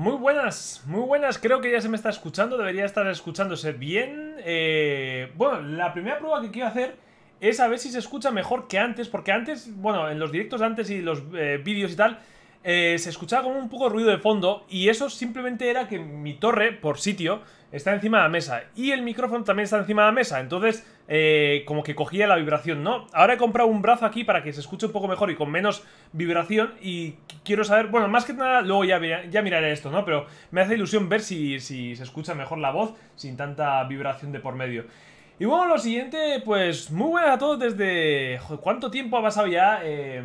Muy buenas, muy buenas, creo que ya se me está escuchando, debería estar escuchándose bien. Eh, Bueno, la primera prueba que quiero hacer es a ver si se escucha mejor que antes Porque antes, bueno, en los directos antes y los eh, vídeos y tal eh, Se escuchaba como un poco ruido de fondo Y eso simplemente era que mi torre, por sitio, está encima de la mesa Y el micrófono también está encima de la mesa Entonces, eh, como que cogía la vibración, ¿no? Ahora he comprado un brazo aquí para que se escuche un poco mejor y con menos vibración Y quiero saber, bueno, más que nada, luego ya, ya miraré esto, ¿no? Pero me hace ilusión ver si, si se escucha mejor la voz sin tanta vibración de por medio y bueno, lo siguiente, pues muy buenas a todos desde... ¿Cuánto tiempo ha pasado ya? Eh,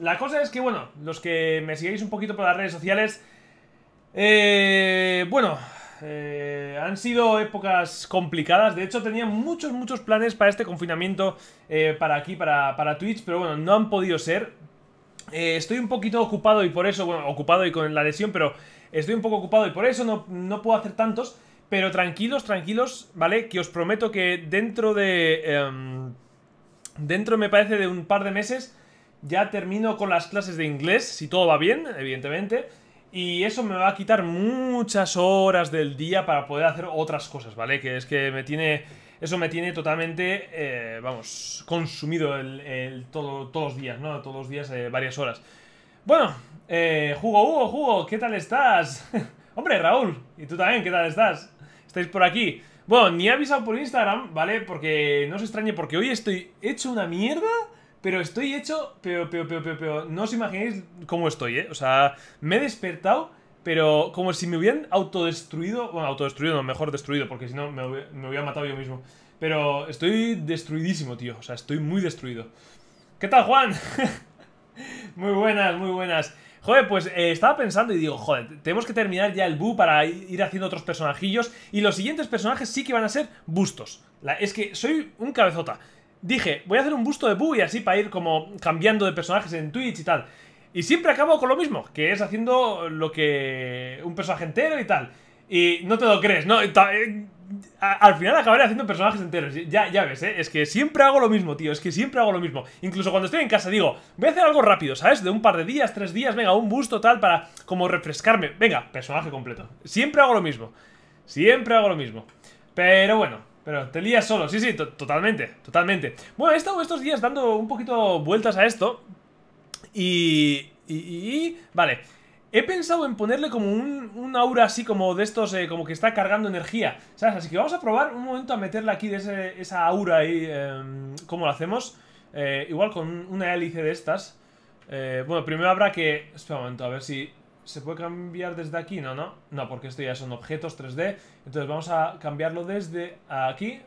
la cosa es que, bueno, los que me sigáis un poquito por las redes sociales... Eh, bueno, eh, han sido épocas complicadas. De hecho, tenía muchos, muchos planes para este confinamiento, eh, para aquí, para, para, Twitch, pero bueno, no han podido ser. Eh, estoy un poquito ocupado y por eso, bueno, ocupado y con la lesión, pero estoy un poco ocupado y por eso no, no puedo hacer tantos. Pero tranquilos, tranquilos, ¿vale? Que os prometo que dentro de... Em, dentro, me parece, de un par de meses ya termino con las clases de inglés, si todo va bien, evidentemente. Y eso me va a quitar muchas horas del día para poder hacer otras cosas, ¿vale? Que es que me tiene... Eso me tiene totalmente, eh, vamos, consumido el, todo, todos los días, ¿no? Todos los días eh, varias horas. Bueno, eh, Hugo, Hugo, Hugo, ¿qué tal estás? Hombre, Raúl, ¿y tú también qué tal estás? ¿Estáis por aquí? Bueno, ni he avisado por Instagram, ¿vale? Porque no os extrañe, porque hoy estoy hecho una mierda pero estoy hecho, pero, pero, pero, pero, no os imagináis cómo estoy, ¿eh? O sea, me he despertado, pero como si me hubieran autodestruido, bueno, autodestruido, no, mejor destruido, porque si no me, me hubiera matado yo mismo. Pero estoy destruidísimo, tío, o sea, estoy muy destruido. ¿Qué tal, Juan? muy buenas, muy buenas. Joder, pues eh, estaba pensando y digo, joder, tenemos que terminar ya el bu para ir haciendo otros personajillos. Y los siguientes personajes sí que van a ser bustos. es que soy un cabezota dije, voy a hacer un busto de Boo y así para ir como cambiando de personajes en Twitch y tal. Y siempre acabo con lo mismo, que es haciendo lo que... un personaje entero y tal. Y no te lo crees, ¿no? Al final acabaré haciendo personajes enteros. Ya, ves, ¿eh? Es que siempre hago lo mismo, tío. Es que siempre hago lo mismo. Incluso cuando estoy en casa digo, voy a hacer algo rápido, ¿sabes? De un par de días, tres días, venga, un busto tal para como refrescarme. Venga, personaje completo. Siempre hago lo mismo. Siempre hago lo mismo. Pero bueno, pero te lías solo, sí, sí, totalmente, totalmente Bueno, he estado estos días dando un poquito vueltas a esto Y... y, vale He pensado en ponerle como un, aura así como de estos, eh, como que está cargando energía ¿Sabes? Así que vamos a probar un momento a meterle aquí de esa aura ahí eh, ¿Cómo lo hacemos? Eh, igual con una hélice de estas eh, Bueno, primero habrá que... Espera un momento, a ver si ¿Se puede cambiar desde aquí? No, no. No, porque esto ya son objetos 3D. Entonces vamos a cambiarlo desde aquí.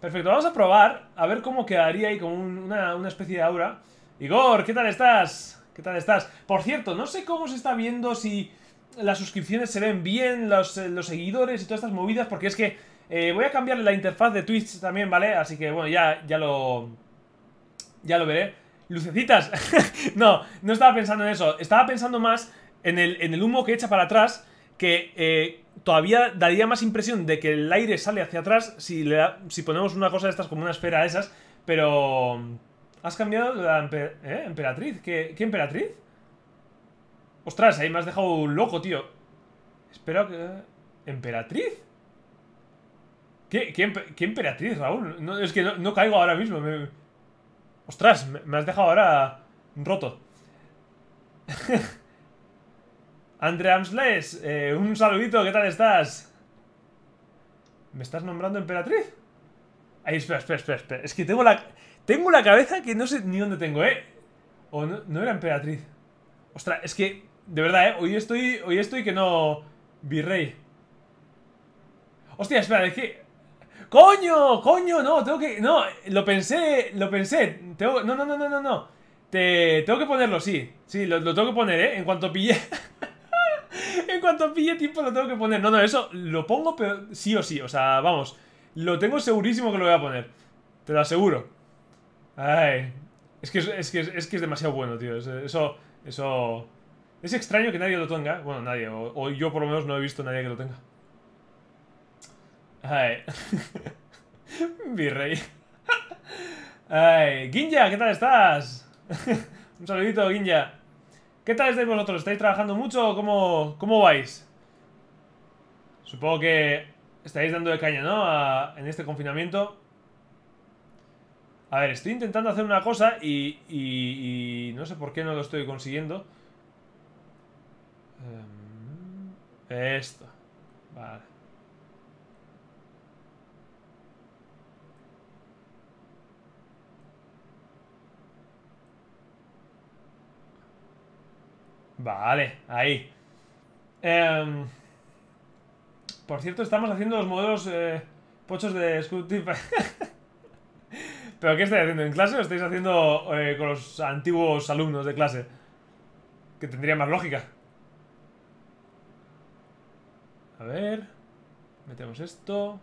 Perfecto, vamos a probar a ver cómo quedaría ahí como una, especie de aura. Igor, ¿qué tal estás? ¿Qué tal estás? Por cierto, no sé cómo se está viendo si las suscripciones se ven bien, los, eh, seguidores y todas estas movidas, porque es que eh, voy a cambiarle la interfaz de Twitch también, ¿vale? Así que, bueno, ya, ya lo... Ya lo veré. Lucecitas. no, no estaba pensando en eso. Estaba pensando más en el, humo que echa para atrás que eh, todavía daría más impresión de que el aire sale hacia atrás si, le si ponemos una cosa de estas como una esfera de esas, pero... ¿Has cambiado la ¿eh? emperatriz? ¿Qué, ¿Qué emperatriz? Ostras, ahí me has dejado loco, tío. Espero que... ¿Emperatriz? ¿Qué, qué, emperatriz, Raúl? No, es que no, caigo ahora mismo. Ostras, me, me has dejado ahora roto. Andre Amsles, eh, un saludito, ¿qué tal estás? ¿Me estás nombrando emperatriz? Ahí, espera, espera, espera, espera. Es que tengo la... Tengo la cabeza que no sé ni dónde tengo, ¿eh? O no, era emperatriz. Ostras, es que... De verdad, ¿eh? Hoy estoy... Hoy estoy que no... Virrey. Hostia, espera, es que... ¡Coño! ¡Coño! No, tengo que... No, lo pensé... Lo pensé. Tengo... No, no, no, no, no, no. Te... Tengo que ponerlo, sí. Sí, lo, lo tengo que poner, ¿eh? En cuanto pille... en cuanto pille tiempo lo tengo que poner. No, no, eso lo pongo, pero sí o sí. O sea, vamos. Lo tengo segurísimo que lo voy a poner. Te lo aseguro. Ay. Es que es, que, es, que es demasiado bueno, tío. Eso, eso... Es extraño que nadie lo tenga. Bueno, nadie. O, yo por lo menos no he visto a nadie que lo tenga. Ay. Virrey. Ay. Ginja, ¿qué tal estás? Un saludito, Ginja. ¿Qué tal estáis vosotros? ¿Estáis trabajando mucho cómo, cómo vais? Supongo que estáis dando de caña, ¿no? en este confinamiento. A ver, estoy intentando hacer una cosa y, y, no sé por qué no lo estoy consiguiendo. Em, esto. Vale. Vale, ahí. Em, por cierto, estamos haciendo los modelos eh, pochos de Scoot ¿Pero qué estáis haciendo? ¿En clase o estáis haciendo eh, con los antiguos alumnos de clase? Que tendría más lógica. A ver. Metemos esto.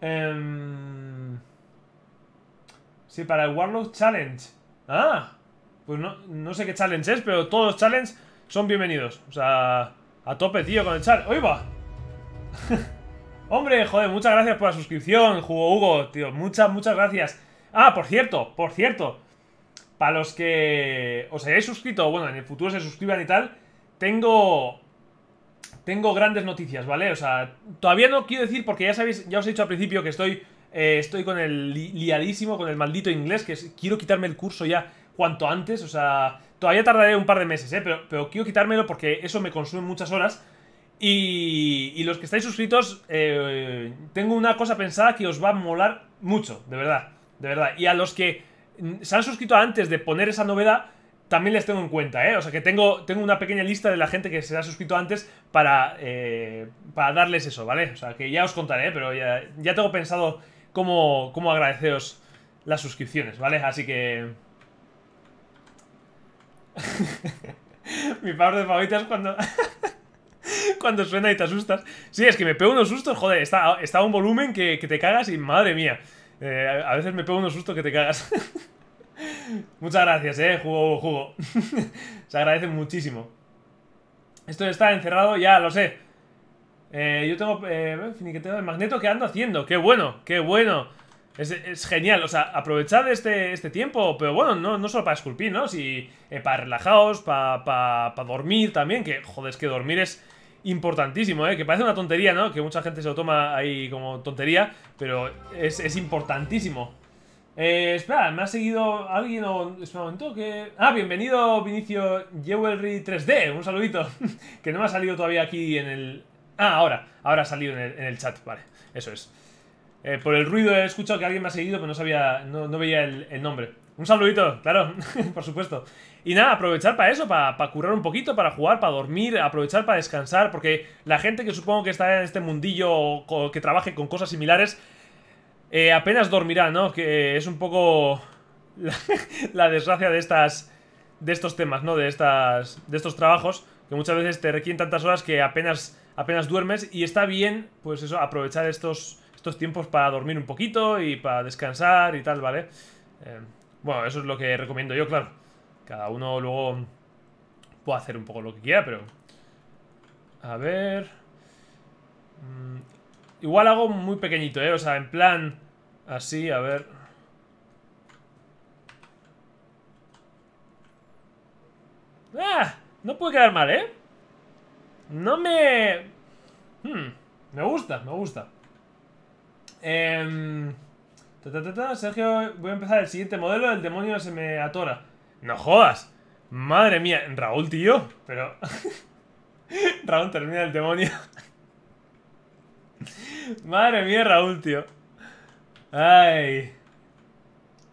Em, sí, para el Warlock Challenge. Ah, pues no, no sé qué challenge es, pero todos los challenges son bienvenidos. O sea, a tope, tío, con el challenge. ¡Oye, va! Hombre, joder, muchas gracias por la suscripción, Jugo Hugo, tío. Muchas, muchas gracias. Ah, por cierto, por cierto. Para los que os hayáis suscrito, bueno, en el futuro se suscriban y tal, tengo... Tengo grandes noticias, ¿vale? O sea, todavía no quiero decir, porque ya sabéis, ya os he dicho al principio que estoy... Eh, estoy con el liadísimo, con el maldito inglés, que quiero quitarme el curso ya cuanto antes, o sea... Todavía tardaré un par de meses, ¿eh? Pero, pero quiero quitármelo porque eso me consume muchas horas y, los que estáis suscritos, eh, tengo una cosa pensada que os va a molar mucho, de verdad, de verdad. Y a los que se han suscrito antes de poner esa novedad, también les tengo en cuenta, ¿eh? O sea que tengo, tengo una pequeña lista de la gente que se ha suscrito antes para, eh, para darles eso, ¿vale? O sea que ya os contaré, pero ya, ya tengo pensado cómo, cómo agradeceros las suscripciones, ¿vale? Así que... Mi parte favorita es cuando... cuando suena y te asustas. Sí, es que me pego unos sustos, joder, está, está un volumen que, te cagas y madre mía. Eh, a veces me pego unos sustos que te cagas. Muchas gracias, eh, jugo, jugo. Se agradece muchísimo. Esto está encerrado, ya lo sé. Eh, yo tengo eh, de magneto que ando haciendo. ¡Qué bueno! ¡Qué bueno! Es, genial, o sea, aprovechad este, este tiempo, pero bueno, no, no solo para esculpir, ¿no? Si, eh, para relajaos, para, para dormir también, que joder, es que dormir es, importantísimo, ¿eh? Que parece una tontería, ¿no? Que mucha gente se lo toma ahí como tontería, pero es, importantísimo. Eh, espera, ¿me ha seguido alguien o...? Espera un que... Ah, bienvenido Vinicio Jewelry 3D, un saludito. que no me ha salido todavía aquí en el... Ah, ahora, ahora ha salido en el, chat, vale, eso es. Eh, por el ruido he escuchado que alguien me ha seguido, pero no sabía, no, veía el, el nombre. Un saludito, claro, por supuesto. Y nada, aprovechar para eso, para, para currar un poquito, para jugar, para dormir, aprovechar para descansar, porque la gente que supongo que está en este mundillo o que trabaje con cosas similares, eh, apenas dormirá, ¿no? Que es un poco la, desgracia de estas de estos temas, ¿no? De estas de estos trabajos que muchas veces te requieren tantas horas que apenas apenas duermes y está bien, pues eso, aprovechar estos estos tiempos para dormir un poquito y para descansar y tal, ¿vale? Eh, bueno, eso es lo que recomiendo yo, claro. Cada uno luego puede hacer un poco lo que quiera, pero... A ver... Mm, igual hago muy pequeñito, ¿eh? O sea, en plan... Así, a ver... ¡Ah! No puede quedar mal, ¿eh? No me... Hmm, me gusta, me gusta. Eh... Sergio, voy a empezar el siguiente modelo. El demonio se me atora. No jodas. Madre mía. Raúl, tío. Pero... Raúl, termina el demonio. Madre mía, Raúl, tío. Ay.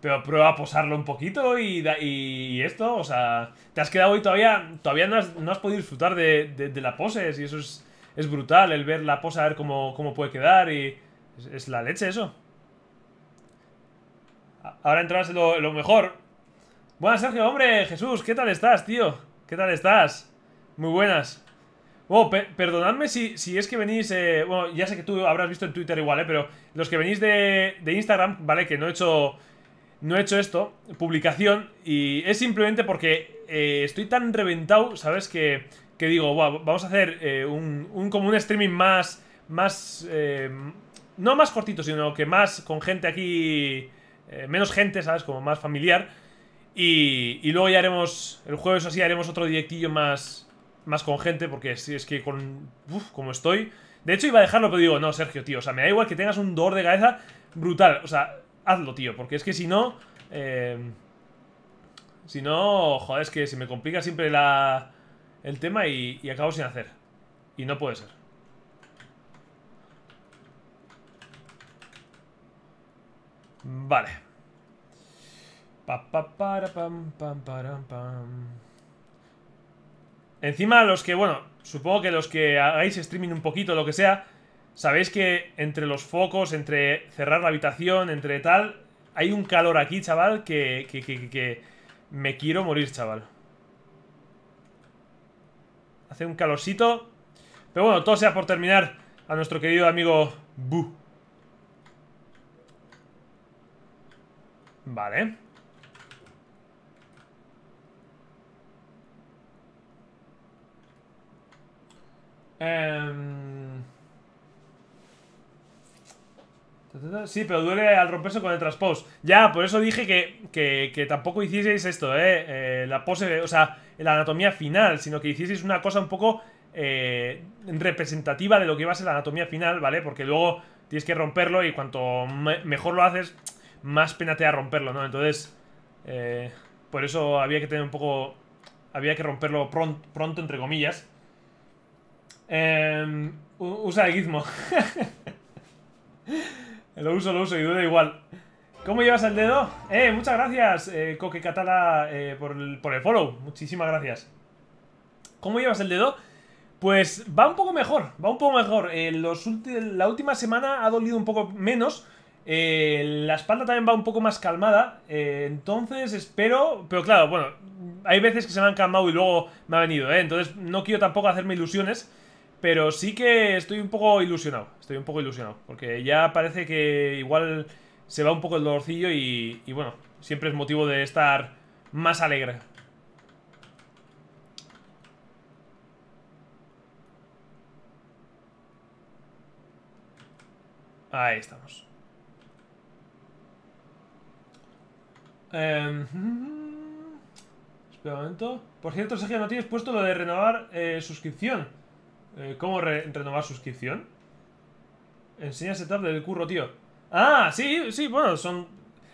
Pero prueba a posarlo un poquito y, esto, o sea... Te has quedado hoy todavía... Todavía no has, podido disfrutar de, la pose. Y eso es, es brutal, el ver la pose, a ver cómo, puede quedar y... Es, la leche eso. Ahora entras en lo mejor. Buenas, Sergio, hombre, Jesús, ¿qué tal estás, tío? ¿Qué tal estás? Muy buenas. Oh, perdonadme si, si, es que venís... Eh, bueno, ya sé que tú habrás visto en Twitter igual, ¿eh? Pero los que venís de, de Instagram, ¿vale? Que no he hecho... No he hecho esto, publicación, y es simplemente porque eh, estoy tan reventado, ¿sabes? Que, que digo, vamos a hacer eh, un, un streaming más... Más... no más cortito, sino que más con gente aquí... menos gente, ¿sabes? Como más familiar. Y, y luego ya haremos, el jueves así haremos otro directillo más, más con gente, porque si es que con, uf, como estoy... De hecho iba a dejarlo, pero digo, no, Sergio, tío, o sea, me da igual que tengas un dolor de cabeza brutal, o sea, hazlo, tío, porque es que si no... Eh, si no, joder, es que se me complica siempre la, el tema y acabo sin hacer. Y no puede ser. Vale. Pa, pa, para, pam, pam, pam. Encima los que, bueno, supongo que los que hagáis streaming un poquito, lo que sea, sabéis que entre los focos, entre cerrar la habitación, entre tal, hay un calor aquí, chaval, que, que, que, que me quiero morir, chaval. Hace un calorcito. Pero bueno, todo sea por terminar a nuestro querido amigo Bu. Vale. Em, sí, pero duele al romperse con el transpose. Ya, por eso dije que, que, tampoco hicieseis esto, ¿eh? ¿eh? La pose, o sea, la anatomía final, sino que hicieseis una cosa un poco eh, representativa de lo que iba a ser la anatomía final, ¿vale? Porque luego tienes que romperlo y cuanto mejor lo haces, más pena te da romperlo, ¿no? Entonces, eh, por eso había que tener un poco... Había que romperlo pronto, entre comillas. Eh, usa el gizmo. lo uso, lo uso y duele igual. ¿Cómo llevas el dedo? Eh, muchas gracias, eh, Coque Catala, eh, por, el, por el follow. Muchísimas gracias. ¿Cómo llevas el dedo? Pues va un poco mejor, va un poco mejor. Eh, los la última semana ha dolido un poco menos. Eh, la espalda también va un poco más calmada. Eh, entonces espero. Pero claro, bueno, hay veces que se me han calmado y luego me ha venido, ¿eh? Entonces no quiero tampoco hacerme ilusiones. Pero sí que estoy un poco ilusionado. Estoy un poco ilusionado. Porque ya parece que igual se va un poco el dolorcillo y, y bueno, siempre es motivo de estar más alegre. Ahí estamos. Eh, espera un momento. Por cierto, Sergio, no tienes puesto lo de renovar eh, suscripción. Eh, ¿Cómo renovar suscripción? Enseña setup del curro, tío. Ah, sí, sí, bueno, son...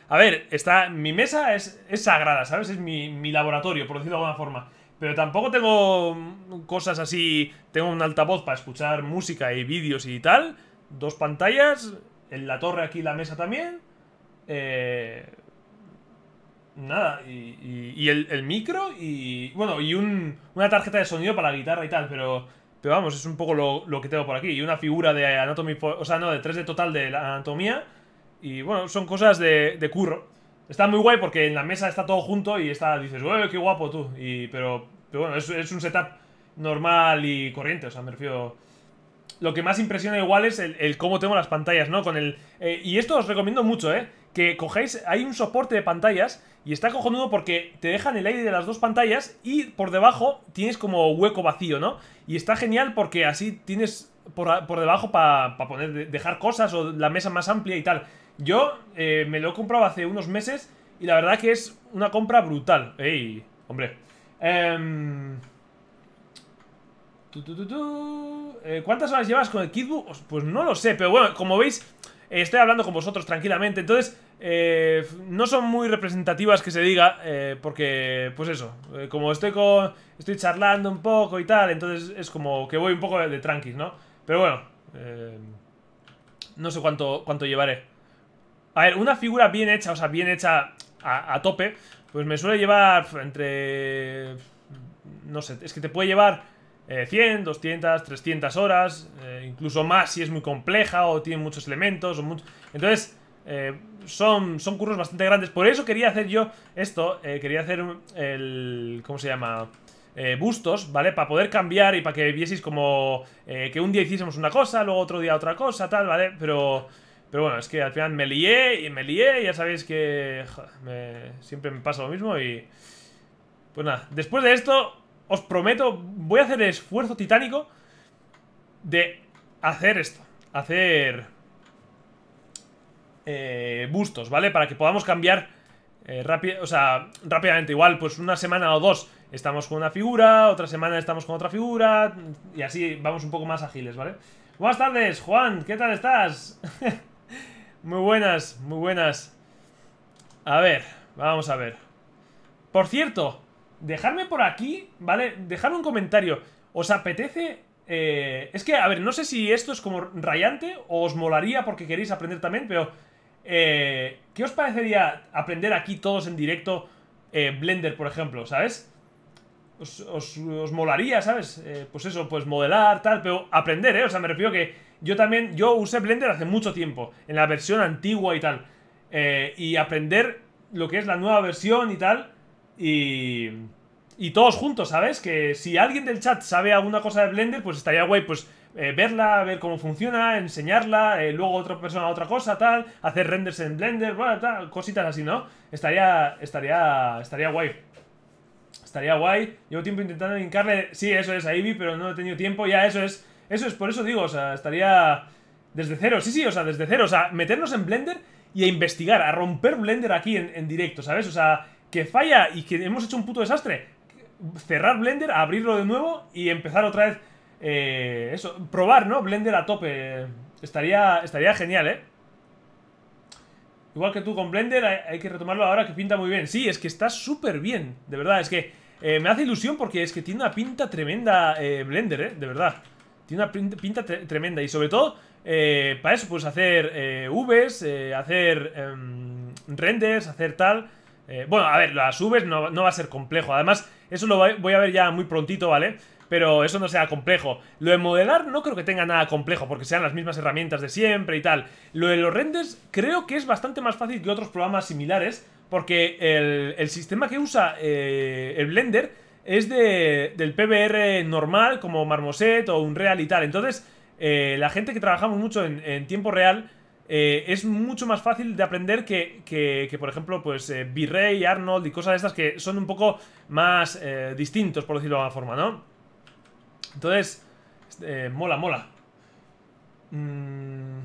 A ver, está... Mi mesa es, es sagrada, ¿sabes? Es mi, mi laboratorio, por decirlo de alguna forma. Pero tampoco tengo cosas así... Tengo un altavoz para escuchar música y vídeos y tal. Dos pantallas. En la torre aquí la mesa también. Eh, Nada, y, el, micro y. Bueno, y una tarjeta de sonido para la guitarra y tal, pero. Pero vamos, es un poco lo, que tengo por aquí. Y una figura de Anatomy. O sea, no, de 3D total de la anatomía. Y bueno, son cosas de, de curro. Está muy guay porque en la mesa está todo junto y está. Dices, ¡Uy, qué guapo tú! Y, pero, pero bueno, es, es un setup normal y corriente. O sea, me refiero lo que más impresiona igual es el, cómo tengo las pantallas, ¿no? Con el. Eh, y esto os recomiendo mucho, ¿eh? Que cogéis. Hay un soporte de pantallas. Y está cojonudo porque te dejan el aire de las dos pantallas. Y por debajo tienes como hueco vacío, ¿no? Y está genial porque así tienes por, debajo para poner. dejar cosas o la mesa más amplia y tal. Yo eh, me lo he comprado hace unos meses. Y la verdad que es una compra brutal. ¡Ey! Hombre. Eh, eh, ¿Cuántas horas llevas con el Kidbu? Pues no lo sé, pero bueno, como veis, estoy hablando con vosotros tranquilamente. Entonces, eh, no son muy representativas que se diga, porque, pues eso, como estoy con, estoy charlando un poco y tal, entonces es como que voy un poco de, tranquis, ¿no? Pero bueno, no sé cuánto, cuánto llevaré. A ver, una figura bien hecha, o sea, bien hecha a tope, pues me suele llevar entre... No sé, es que te puede llevar 100, 200, 300 horas, eh, incluso más si es muy compleja o tiene muchos elementos. O Entonces, eh, son, son curros bastante grandes. Por eso quería hacer yo esto, eh, quería hacer el... ¿Cómo se llama? bustos, ¿vale? Para poder cambiar y para que vieseis como que un día hiciésemos una cosa, luego otro día otra cosa, tal, ¿vale? Pero... Pero bueno, es que al final me lié y me lié, ya sabéis que siempre me pasa lo mismo y... Pues nada, después de esto os prometo, voy a hacer el esfuerzo titánico de hacer esto. Hacer... Eh, bustos, ¿vale? Para que podamos cambiar eh, o sea, rápidamente, igual, pues una semana o dos estamos con una figura, otra semana estamos con otra figura, y así vamos un poco más ágiles, ¿vale? Buenas tardes, Juan, ¿qué tal estás? muy buenas, muy buenas. A ver, vamos a ver. Por cierto, dejadme por aquí, ¿vale? Dejadme un comentario. ¿Os apetece...? Eh, es que, a ver, no sé si esto es como rayante o os molaría porque queréis aprender también, pero eh, ¿Qué os parecería aprender aquí todos en directo eh, Blender, por ejemplo, ¿sabes? Os, molaría, ¿sabes? Eh, pues eso, pues modelar, tal, pero aprender, ¿eh? O sea, me refiero que yo también, yo usé Blender hace mucho tiempo, en la versión antigua y tal. y aprender lo que es la nueva versión y tal. Y, y todos juntos, ¿sabes? Que si alguien del chat sabe alguna cosa de Blender, pues estaría guay, pues eh, verla, ver cómo funciona, enseñarla, eh, luego otra persona otra cosa, tal, hacer renders en Blender, bueno, tal, cositas así, ¿no? Estaría, estaría, estaría guay. Estaría guay. Llevo tiempo intentando hincarle, sí, eso es, a Ivy, pero no he tenido tiempo, ya, eso es, eso es, por eso digo, o sea, estaría desde cero, sí, sí, o sea, desde cero, o sea, meternos en Blender y a investigar, a romper Blender aquí en, en directo, ¿sabes? O sea, que falla y que hemos hecho un puto desastre, cerrar Blender, abrirlo de nuevo y empezar otra vez eh, eso, probar, ¿no? Blender a tope. Estaría, estaría genial, ¿eh? Igual que tú con Blender, hay, que retomarlo ahora que pinta muy bien. Sí, es que está súper bien, de verdad. Es que eh, me hace ilusión porque es que tiene una pinta tremenda eh, Blender, ¿eh? De verdad. Tiene una pinta, tremenda. Y sobre todo, eh, para eso, pues hacer Vs, hacer em, renders, hacer tal. Bueno, a ver, las Vs no, no, va a ser complejo. Además, eso lo voy a ver ya muy prontito, ¿vale? pero eso no sea complejo. Lo de modelar no creo que tenga nada complejo, porque sean las mismas herramientas de siempre y tal. Lo de los renders creo que es bastante más fácil que otros programas similares, porque el, sistema que usa eh, el Blender es de, del PBR normal, como Marmoset o Unreal y tal. Entonces, eh, la gente que trabajamos mucho en, tiempo real... Eh, es mucho más fácil de aprender que, que, por ejemplo, pues V-Ray, Arnold y cosas de estas que son un poco más distintos, por decirlo de alguna forma, ¿no? Entonces, eh, mola, mola. Mm.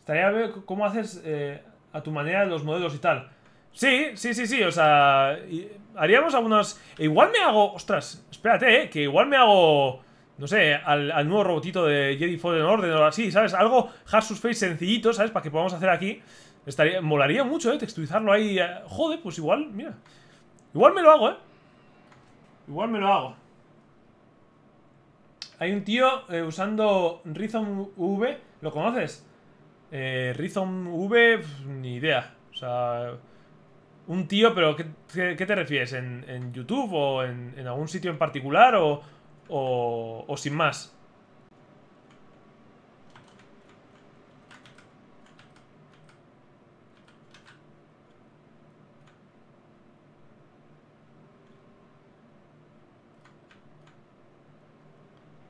Estaría ver cómo haces eh, a tu manera los modelos y tal. Sí, sí, sí, sí, o sea, haríamos algunos... Igual me hago... Ostras, espérate, eh, que igual me hago... No sé, al, nuevo robotito de Jedi Fallen Order o así, ¿sabes? Algo hard face sencillito, ¿sabes? Para que podamos hacer aquí. Estaría, molaría mucho, ¿eh? Texturizarlo ahí. Eh, joder, pues igual, mira. Igual me lo hago, ¿eh? Igual me lo hago. Hay un tío eh, usando Rhythm V. ¿Lo conoces? Eh, Rhythm V, ni idea. O sea, un tío, pero ¿qué, te refieres? ¿En, YouTube o en, algún sitio en particular o, o sin más?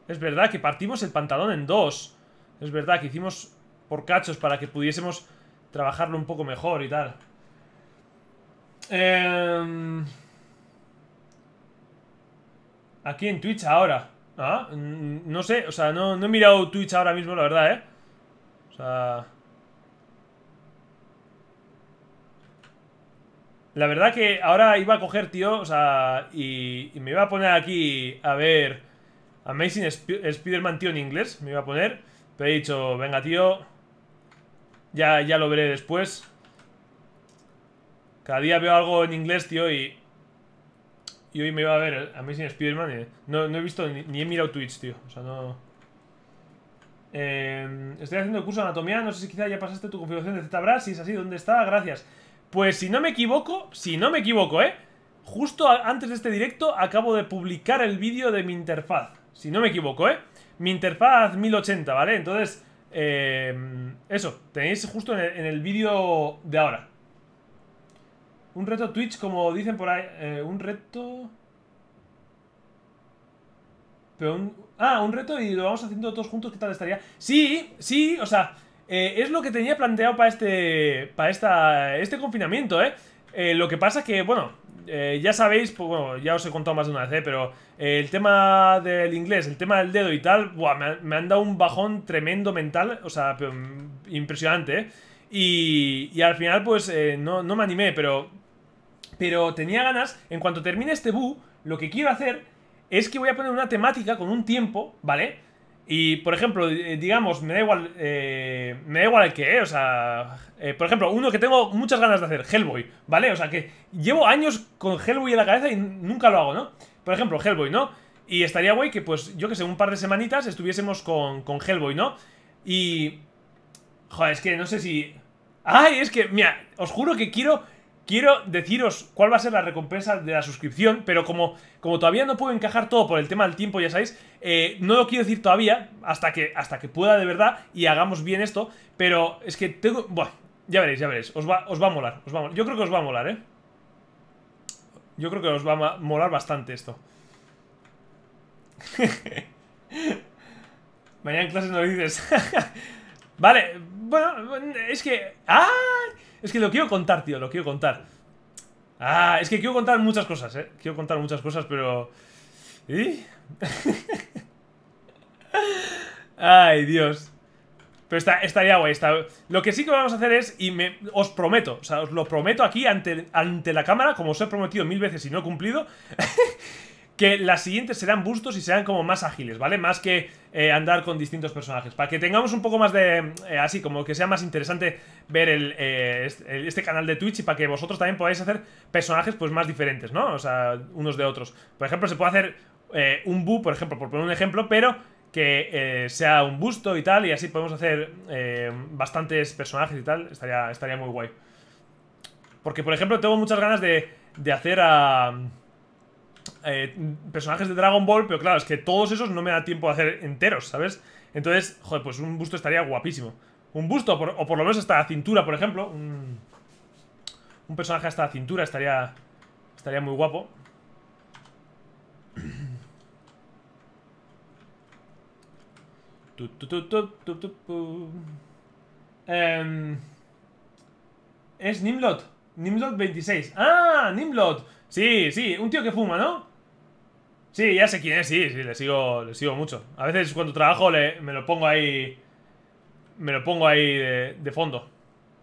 Es verdad que partimos el pantalón en dos. Es verdad que hicimos por cachos para que pudiésemos trabajarlo un poco mejor y tal. Em, aquí en Twitch ahora. Ah, no sé, o sea, no, no he mirado Twitch ahora mismo, la verdad, ¿eh? O sea... La verdad que ahora iba a coger, tío, o sea, y, me iba a poner aquí a ver Amazing Spider-Man, tío, en inglés, me iba a poner. Pero he dicho, venga, tío. Ya, ya lo veré después. Cada día veo algo en inglés, tío, y... Y hoy me iba a ver Amazing Spider-Man no, he visto ni, he mirado Twitch, tío. O sea, no... Em, estoy haciendo el curso de anatomía, no sé si quizá ya pasaste tu configuración de ZBrush, si es así, ¿dónde está? Gracias. Pues si no me equivoco, si no me equivoco, ¿eh? Justo antes de este directo acabo de publicar el vídeo de mi interfaz. Si no me equivoco, ¿eh? Mi interfaz 1080, ¿vale? Entonces, eh, eso, tenéis justo en el, vídeo de ahora. Un reto Twitch, como dicen por ahí. Eh, un reto... Pero un... Ah, un reto y lo vamos haciendo todos juntos, ¿qué tal estaría? Sí, sí, o sea, eh, es lo que tenía planteado para este... Para esta, este confinamiento, ¿eh? Lo que pasa que, bueno, eh, ya sabéis, pues bueno, ya os he contado más de una vez, ¿eh? pero eh, el tema del inglés, el tema del dedo y tal, me, han dado un bajón tremendo mental, o sea, impresionante, Y, y al final, pues, eh, no, no me animé, pero... Pero tenía ganas, en cuanto termine este bu, lo que quiero hacer es que voy a poner una temática con un tiempo, ¿vale? Y, por ejemplo, eh, digamos, me da igual, eh, me da igual el que, ¿eh? O sea, eh, por ejemplo, uno que tengo muchas ganas de hacer, Hellboy, ¿vale? O sea, que llevo años con Hellboy en la cabeza y nunca lo hago, ¿no? Por ejemplo, Hellboy, ¿no? Y estaría guay que, pues, yo que sé, un par de semanitas estuviésemos con, con Hellboy, ¿no? Y... Joder, es que no sé si... ¡Ay! Es que, mira, os juro que quiero quiero deciros cuál va a ser la recompensa de la suscripción, pero como, como todavía no puedo encajar todo por el tema del tiempo, ya sabéis, eh, no lo quiero decir todavía, hasta que, hasta que pueda de verdad y hagamos bien esto, pero es que tengo... Buah, ya veréis, ya veréis, os va, os va a molar, os va Yo creo que os va a molar, ¿eh? Yo creo que os va a molar bastante esto. Mañana en clase no lo dices. vale, bueno, es que... ¡Ah! Es que lo quiero contar, tío, lo quiero contar. Ah, es que quiero contar muchas cosas, eh. Quiero contar muchas cosas, pero... ¿Y? Ay, Dios. Pero está, estaría guay. Lo que sí que vamos a hacer es, y me, os prometo, o sea, os lo prometo aquí ante, ante la cámara, como os he prometido mil veces y no he cumplido, que las siguientes serán bustos y serán como más ágiles, ¿vale? Más que eh, andar con distintos personajes. Para que tengamos un poco más de... Eh, así, como que sea más interesante ver eh, el, este canal de Twitch y para que vosotros también podáis hacer personajes pues más diferentes, ¿no? O sea, unos de otros. Por ejemplo, se puede hacer un bu, por ejemplo, por poner un ejemplo, pero que sea un busto y tal, y así podemos hacer bastantes personajes y tal. Estaría, estaría muy guay. Porque, por ejemplo, tengo muchas ganas de, de hacer a... Eh, personajes de Dragon Ball, pero claro, es que todos esos no me da tiempo a hacer enteros, ¿sabes? Entonces, joder, pues un busto estaría guapísimo. Un busto, o por lo menos hasta la cintura, por ejemplo. Un, personaje hasta la cintura estaría, estaría muy guapo. Em, es Nimlot. Nimlot 26. ¡Ah! Nimlot. Sí, sí, un tío que fuma, ¿no? Sí, ya sé quién es, sí, sí, le sigo, le sigo mucho. A veces cuando trabajo le, me lo pongo ahí... Me lo pongo ahí de, fondo.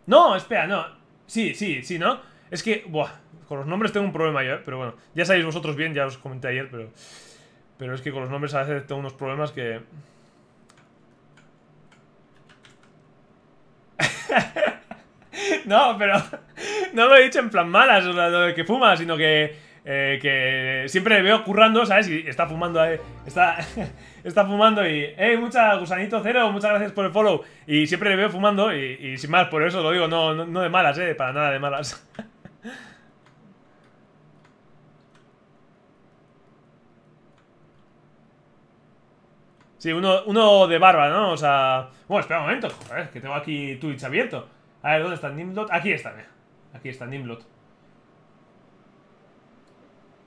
No, espera, no. Sí, sí, sí, ¿no? Es que, buah, con los nombres tengo un problema yo, ¿eh? Pero bueno, ya sabéis vosotros bien, ya os comenté ayer, pero... Pero es que con los nombres a veces tengo unos problemas que... no, pero... No lo he dicho en plan malas, o lo de que fuma, sino que eh, que siempre le veo currando, ¿sabes? Y está fumando, eh, está, está fumando y, hey, mucha gusanito cero, muchas gracias por el follow. Y siempre le veo fumando y, sin más, por eso lo digo, no, no, de malas, eh, para nada de malas. Sí, uno, uno de barba, ¿no? O sea... Bueno, espera un momento, joder, que tengo aquí Twitch abierto. A ver, ¿dónde está Nimlot? Aquí está, eh. Aquí está Nimlot.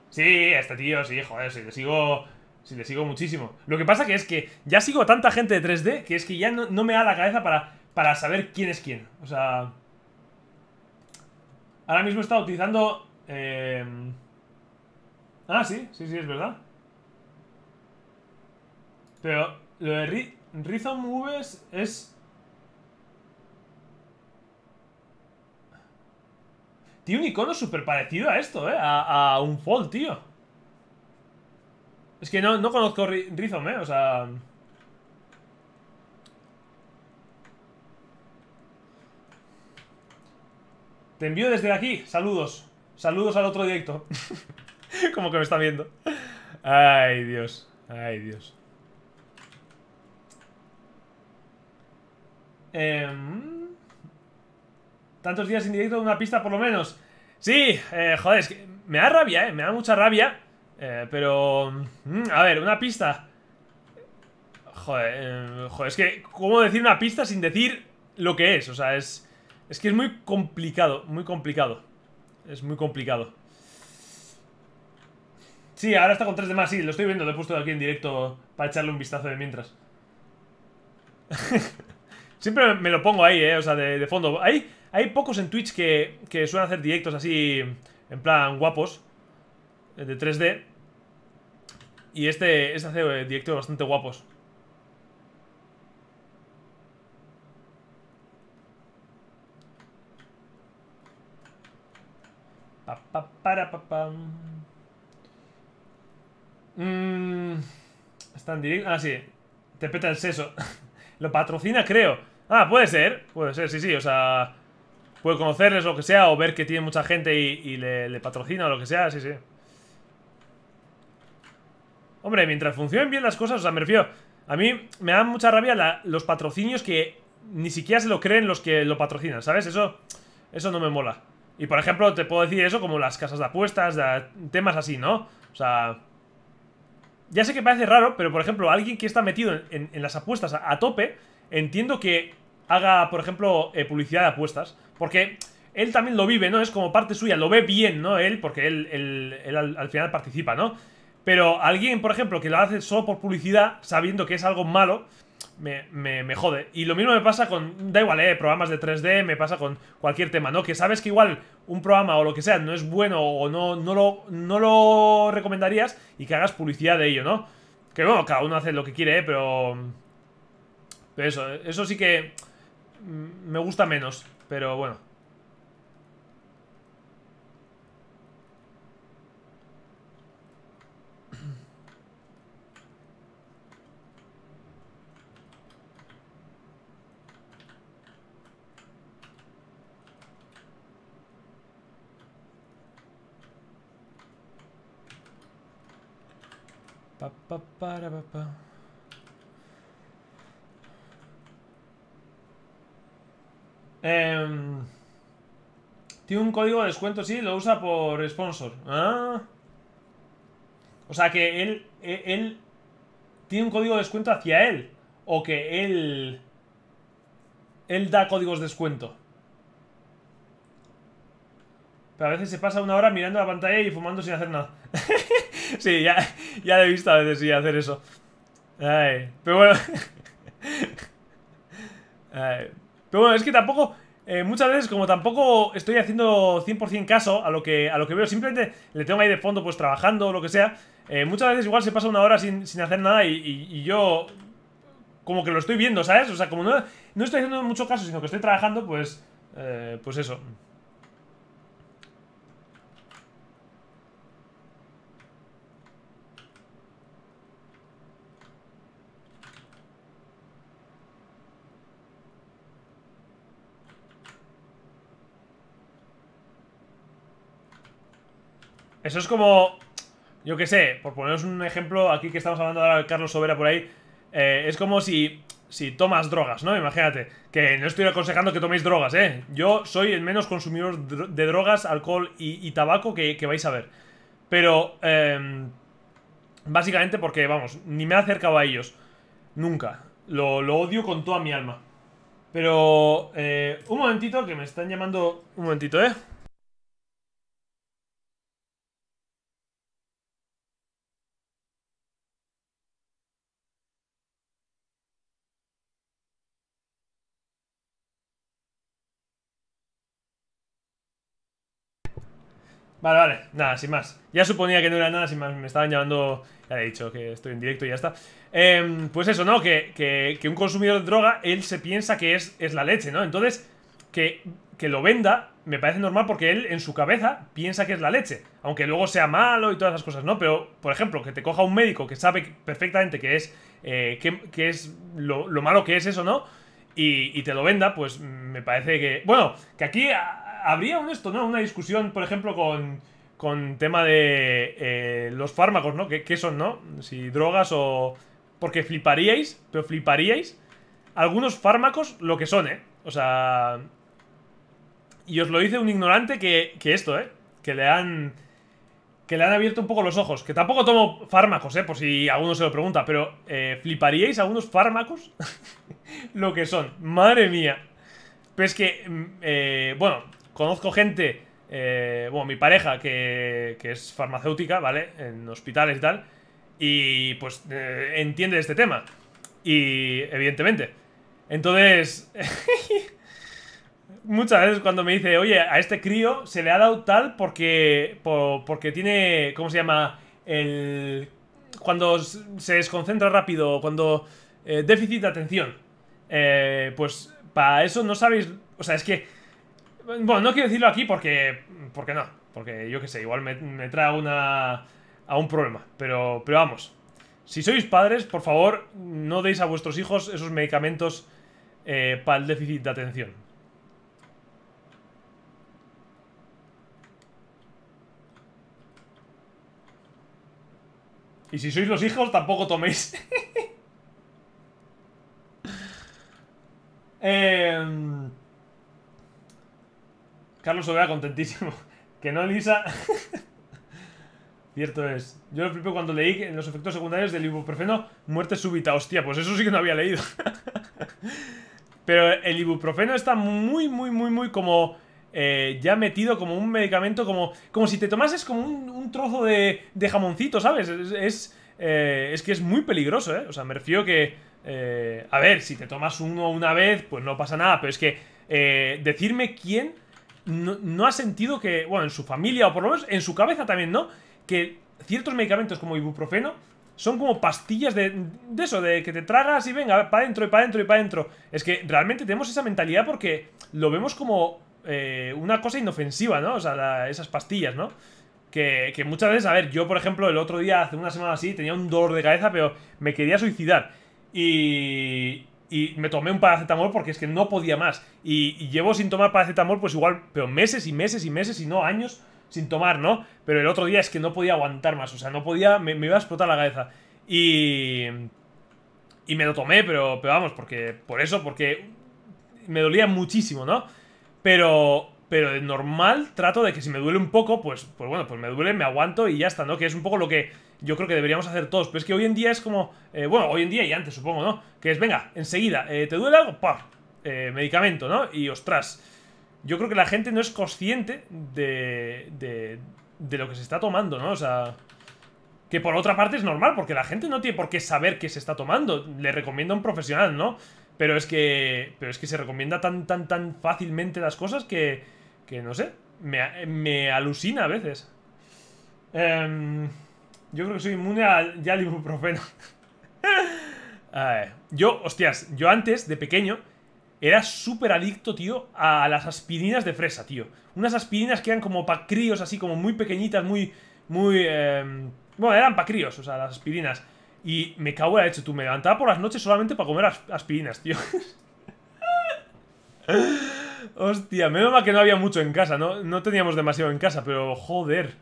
Sí, este tío, sí, joder, si le sigo... Si le sigo muchísimo. Lo que pasa que es que ya sigo tanta gente de 3D que es que ya no, me da la cabeza para, para saber quién es quién. O sea... Ahora mismo he estado utilizando... Eh... Ah, sí, sí, sí, es verdad. Pero lo de Rhythm Moves es... Tiene un icono súper parecido a esto, ¿eh? A, un Fold, tío. Es que no, no conozco Rhythm, ¿eh? O sea... Te envío desde aquí. Saludos. Saludos al otro directo. Como que me está viendo. Ay, Dios. Ay, Dios. Eh... Tantos días sin directo de una pista por lo menos. Sí, eh, joder, es que me da rabia, eh, me da mucha rabia. Eh, pero... Mm, a ver, una pista. Joder, eh, joder, es que... ¿Cómo decir una pista sin decir lo que es? O sea, es... Es que es muy complicado, muy complicado. Es muy complicado. Sí, ahora está con 3 de más, sí, lo estoy viendo, lo he puesto aquí en directo para echarle un vistazo de mientras. Siempre me lo pongo ahí, eh, o sea, de, de fondo. Ahí hay pocos en Twitch que, que suelen hacer directos así, en plan guapos, eh, de 3D. Y este, este hace eh, directos bastante guapos. Pa, pa, para, pa, pam. Mm, está directo. Ah, sí. Te peta el seso. Lo patrocina, creo. Ah, puede ser. Puede ser, sí, sí. O sea, puede conocerles o lo que sea, o ver que tiene mucha gente y, le, patrocina o lo que sea, sí, sí. Hombre, mientras funcionen bien las cosas, o sea, me refiero. A mí me dan mucha rabia los patrocinios que ni siquiera se lo creen los que lo patrocinan, ¿sabes? Eso, eso no me mola. Y por ejemplo, te puedo decir eso como las casas de apuestas, temas así, ¿no? O sea, ya sé que parece raro, pero por ejemplo, alguien que está metido en, las apuestas a, tope, entiendo que haga, por ejemplo, eh, publicidad de apuestas. Porque él también lo vive, ¿no? Es como parte suya, lo ve bien, ¿no? Él, porque él, al, final participa, ¿no? Pero alguien, por ejemplo, que lo hace solo por publicidad, sabiendo que es algo malo, me, me, jode. Y lo mismo me pasa con, da igual, ¿eh? Programas de 3D, me pasa con cualquier tema, ¿no? Que sabes que igual un programa o lo que sea no es bueno o no, no, lo, no lo recomendarías y que hagas publicidad de ello, ¿no? Que bueno, cada uno hace lo que quiere, ¿eh? Pero... Pero eso, eso sí que me gusta menos, pero bueno. Pa, pa, para, pa, em, tiene un código de descuento, sí, lo usa por sponsor. Ah. O sea que él, e, él, tiene un código de descuento hacia él. O que él... Él da códigos de descuento. Pero a veces se pasa una hora mirando la pantalla y fumando sin hacer nada. sí, ya, ya lo he visto a veces sí, hacer eso. Ay, pero bueno. Pero bueno, es que tampoco... Eh, muchas veces, como tampoco estoy haciendo 100% caso a lo, que, a lo que veo, simplemente le tengo ahí de fondo pues trabajando o lo que sea, eh, muchas veces igual se pasa una hora sin, hacer nada y, yo como que lo estoy viendo, ¿sabes? O sea, como no, no estoy haciendo mucho caso, sino que estoy trabajando, pues, eh, pues eso. Eso es como... Yo qué sé, por poneros un ejemplo, aquí que estamos hablando ahora de Carlos Sobera por ahí, eh, es como si, si tomas drogas, ¿no? Imagínate, que no estoy aconsejando que toméis drogas, ¿eh? Yo soy el menos consumidor de drogas, alcohol y, tabaco que, vais a ver. Pero, em, básicamente porque, vamos, ni me he acercado a ellos. Nunca. Lo, lo odio con toda mi alma. Pero, eh, un momentito, que me están llamando... Un momentito, ¿eh? Vale, vale, nada, sin más Ya suponía que no era nada, sin más Me estaban llamando, ya he dicho que estoy en directo y ya está em, Pues eso, ¿no? Que, un consumidor de droga Él se piensa que es, es la leche, ¿no? Entonces, que, que lo venda Me parece normal porque él en su cabeza Piensa que es la leche Aunque luego sea malo y todas esas cosas, ¿no? Pero, por ejemplo, que te coja un médico Que sabe perfectamente que es eh, que, es lo, malo que es eso, ¿no? Y, y te lo venda, pues me parece que... Bueno, que aquí habría un esto, ¿no? Una discusión, por ejemplo, con, con tema de eh, los fármacos, ¿no? ¿Qué, son, no? Si drogas o... Porque fliparíais, pero fliparíais algunos fármacos lo que son, ¿eh? O sea... Y os lo dice un ignorante que, que esto, ¿eh? Que le han... Que le han abierto un poco los ojos. Que tampoco tomo fármacos, ¿eh? Por si alguno se lo pregunta. Pero, eh, ¿fliparíais algunos fármacos? lo que son. Madre mía. Pero es que, mm, eh, bueno, Conozco gente, eh, bueno, mi pareja que, es farmacéutica, ¿vale? En hospitales y tal. Y pues eh, entiende este tema. Y evidentemente. Entonces... muchas veces cuando me dice, oye, a este crío se le ha dado tal porque, porque tiene, ¿cómo se llama? El... Cuando se desconcentra rápido, cuando... Eh, déficit de atención. pues para eso no sabéis... O sea, es que bueno, no quiero decirlo aquí porque. Porque no. Porque yo qué sé, igual me, me trae una, a un problema. Pero, pero vamos. Si sois padres, por favor, no deis a vuestros hijos esos medicamentos eh, para el déficit de atención. Y si sois los hijos, tampoco toméis. eh... Carlos Ovea contentísimo. Que no, Lisa. Cierto es. Yo lo flipé cuando leí en los efectos secundarios del ibuprofeno, muerte súbita. Hostia, pues eso sí que no había leído. Pero el ibuprofeno está muy, muy, muy, muy como... Eh, ya metido como un medicamento, como, como si te tomases como un, trozo de, de, jamoncito, ¿sabes? Es, eh, es, que es muy peligroso, ¿eh? O sea, me refiero que... Eh, a ver, si te tomas uno una vez, pues no pasa nada, pero es que decirme quién no, ha sentido que, bueno, en su familia o por lo menos en su cabeza también, ¿no? Que ciertos medicamentos como ibuprofeno son como pastillas de, de eso, de que te tragas y venga, para adentro y para adentro y para adentro. Es que realmente tenemos esa mentalidad porque lo vemos como eh, una cosa inofensiva, ¿no? O sea, esas pastillas, ¿no? Que, que, muchas veces, a ver, yo por ejemplo el otro día, hace una semana así, tenía un dolor de cabeza, pero me quería suicidar. Y, y me tomé un paracetamol porque es que no podía más. Y, llevo sin tomar paracetamol pues igual, pero meses y meses y meses y no años sin tomar, ¿no? Pero el otro día es que no podía aguantar más, o sea, no podía, me, iba a explotar la cabeza. Y... Y me lo tomé, pero, pero vamos, porque... Por eso, porque me dolía muchísimo, ¿no? Pero... Pero de normal trato de que si me duele un poco, pues, pues bueno, pues me duele, me aguanto y ya está, ¿no? Que es un poco lo que yo creo que deberíamos hacer todos. Pero es que hoy en día es como. Eh, bueno, hoy en día y antes, supongo, ¿no? Que es, venga, enseguida, eh, ¿te duele algo? ¡Pah! Eh, medicamento, ¿no? Y ostras. Yo creo que la gente no es consciente de, de, de lo que se está tomando, ¿no? O sea. Que por otra parte es normal, porque la gente no tiene por qué saber qué se está tomando. Le recomienda un profesional, ¿no? Pero es que. Pero es que se recomienda tan, tan, tan fácilmente las cosas que. Que no sé. Me, me alucina a veces. Eh. Yo creo que soy inmune al, ya ibuprofeno. yo, hostias, yo antes, de pequeño, era súper adicto, tío, a las aspirinas de fresa, tío. Unas aspirinas que eran como pa' críos, así como muy pequeñitas, muy, muy... Em, bueno, eran pa' críos, o sea, las aspirinas. Y me cago en la leche, tú. Me levantaba por las noches solamente para comer aspirinas, tío. Hostia, menos mal que no había mucho en casa, ¿no? No teníamos demasiado en casa, pero joder.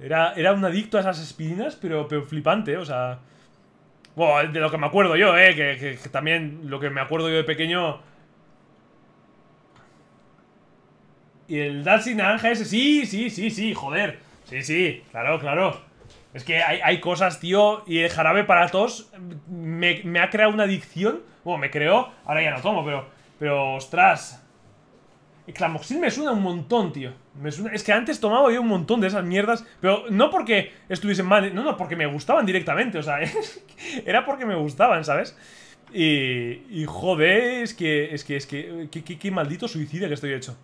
Era, era un adicto a esas aspirinas, pero, pero flipante, o sea... Bueno, de lo que me acuerdo yo, eh, que, también lo que me acuerdo yo de pequeño... Y el Dancing Naranja ese, sí, sí, sí, sí, joder. Sí, sí, claro, claro. Es que hay, hay cosas, tío, y el jarabe para tos me, me, ha creado una adicción. Bueno, me creó, ahora ya no tomo, pero... Pero, ostras... El Clamoxil me suena un montón, tío. Es que antes tomaba yo un montón de esas mierdas, pero no porque estuviesen mal, no, no, porque me gustaban directamente, o sea, era porque me gustaban, ¿sabes? Y, y joder, es que, es que, es que, qué, maldito suicidio que estoy hecho.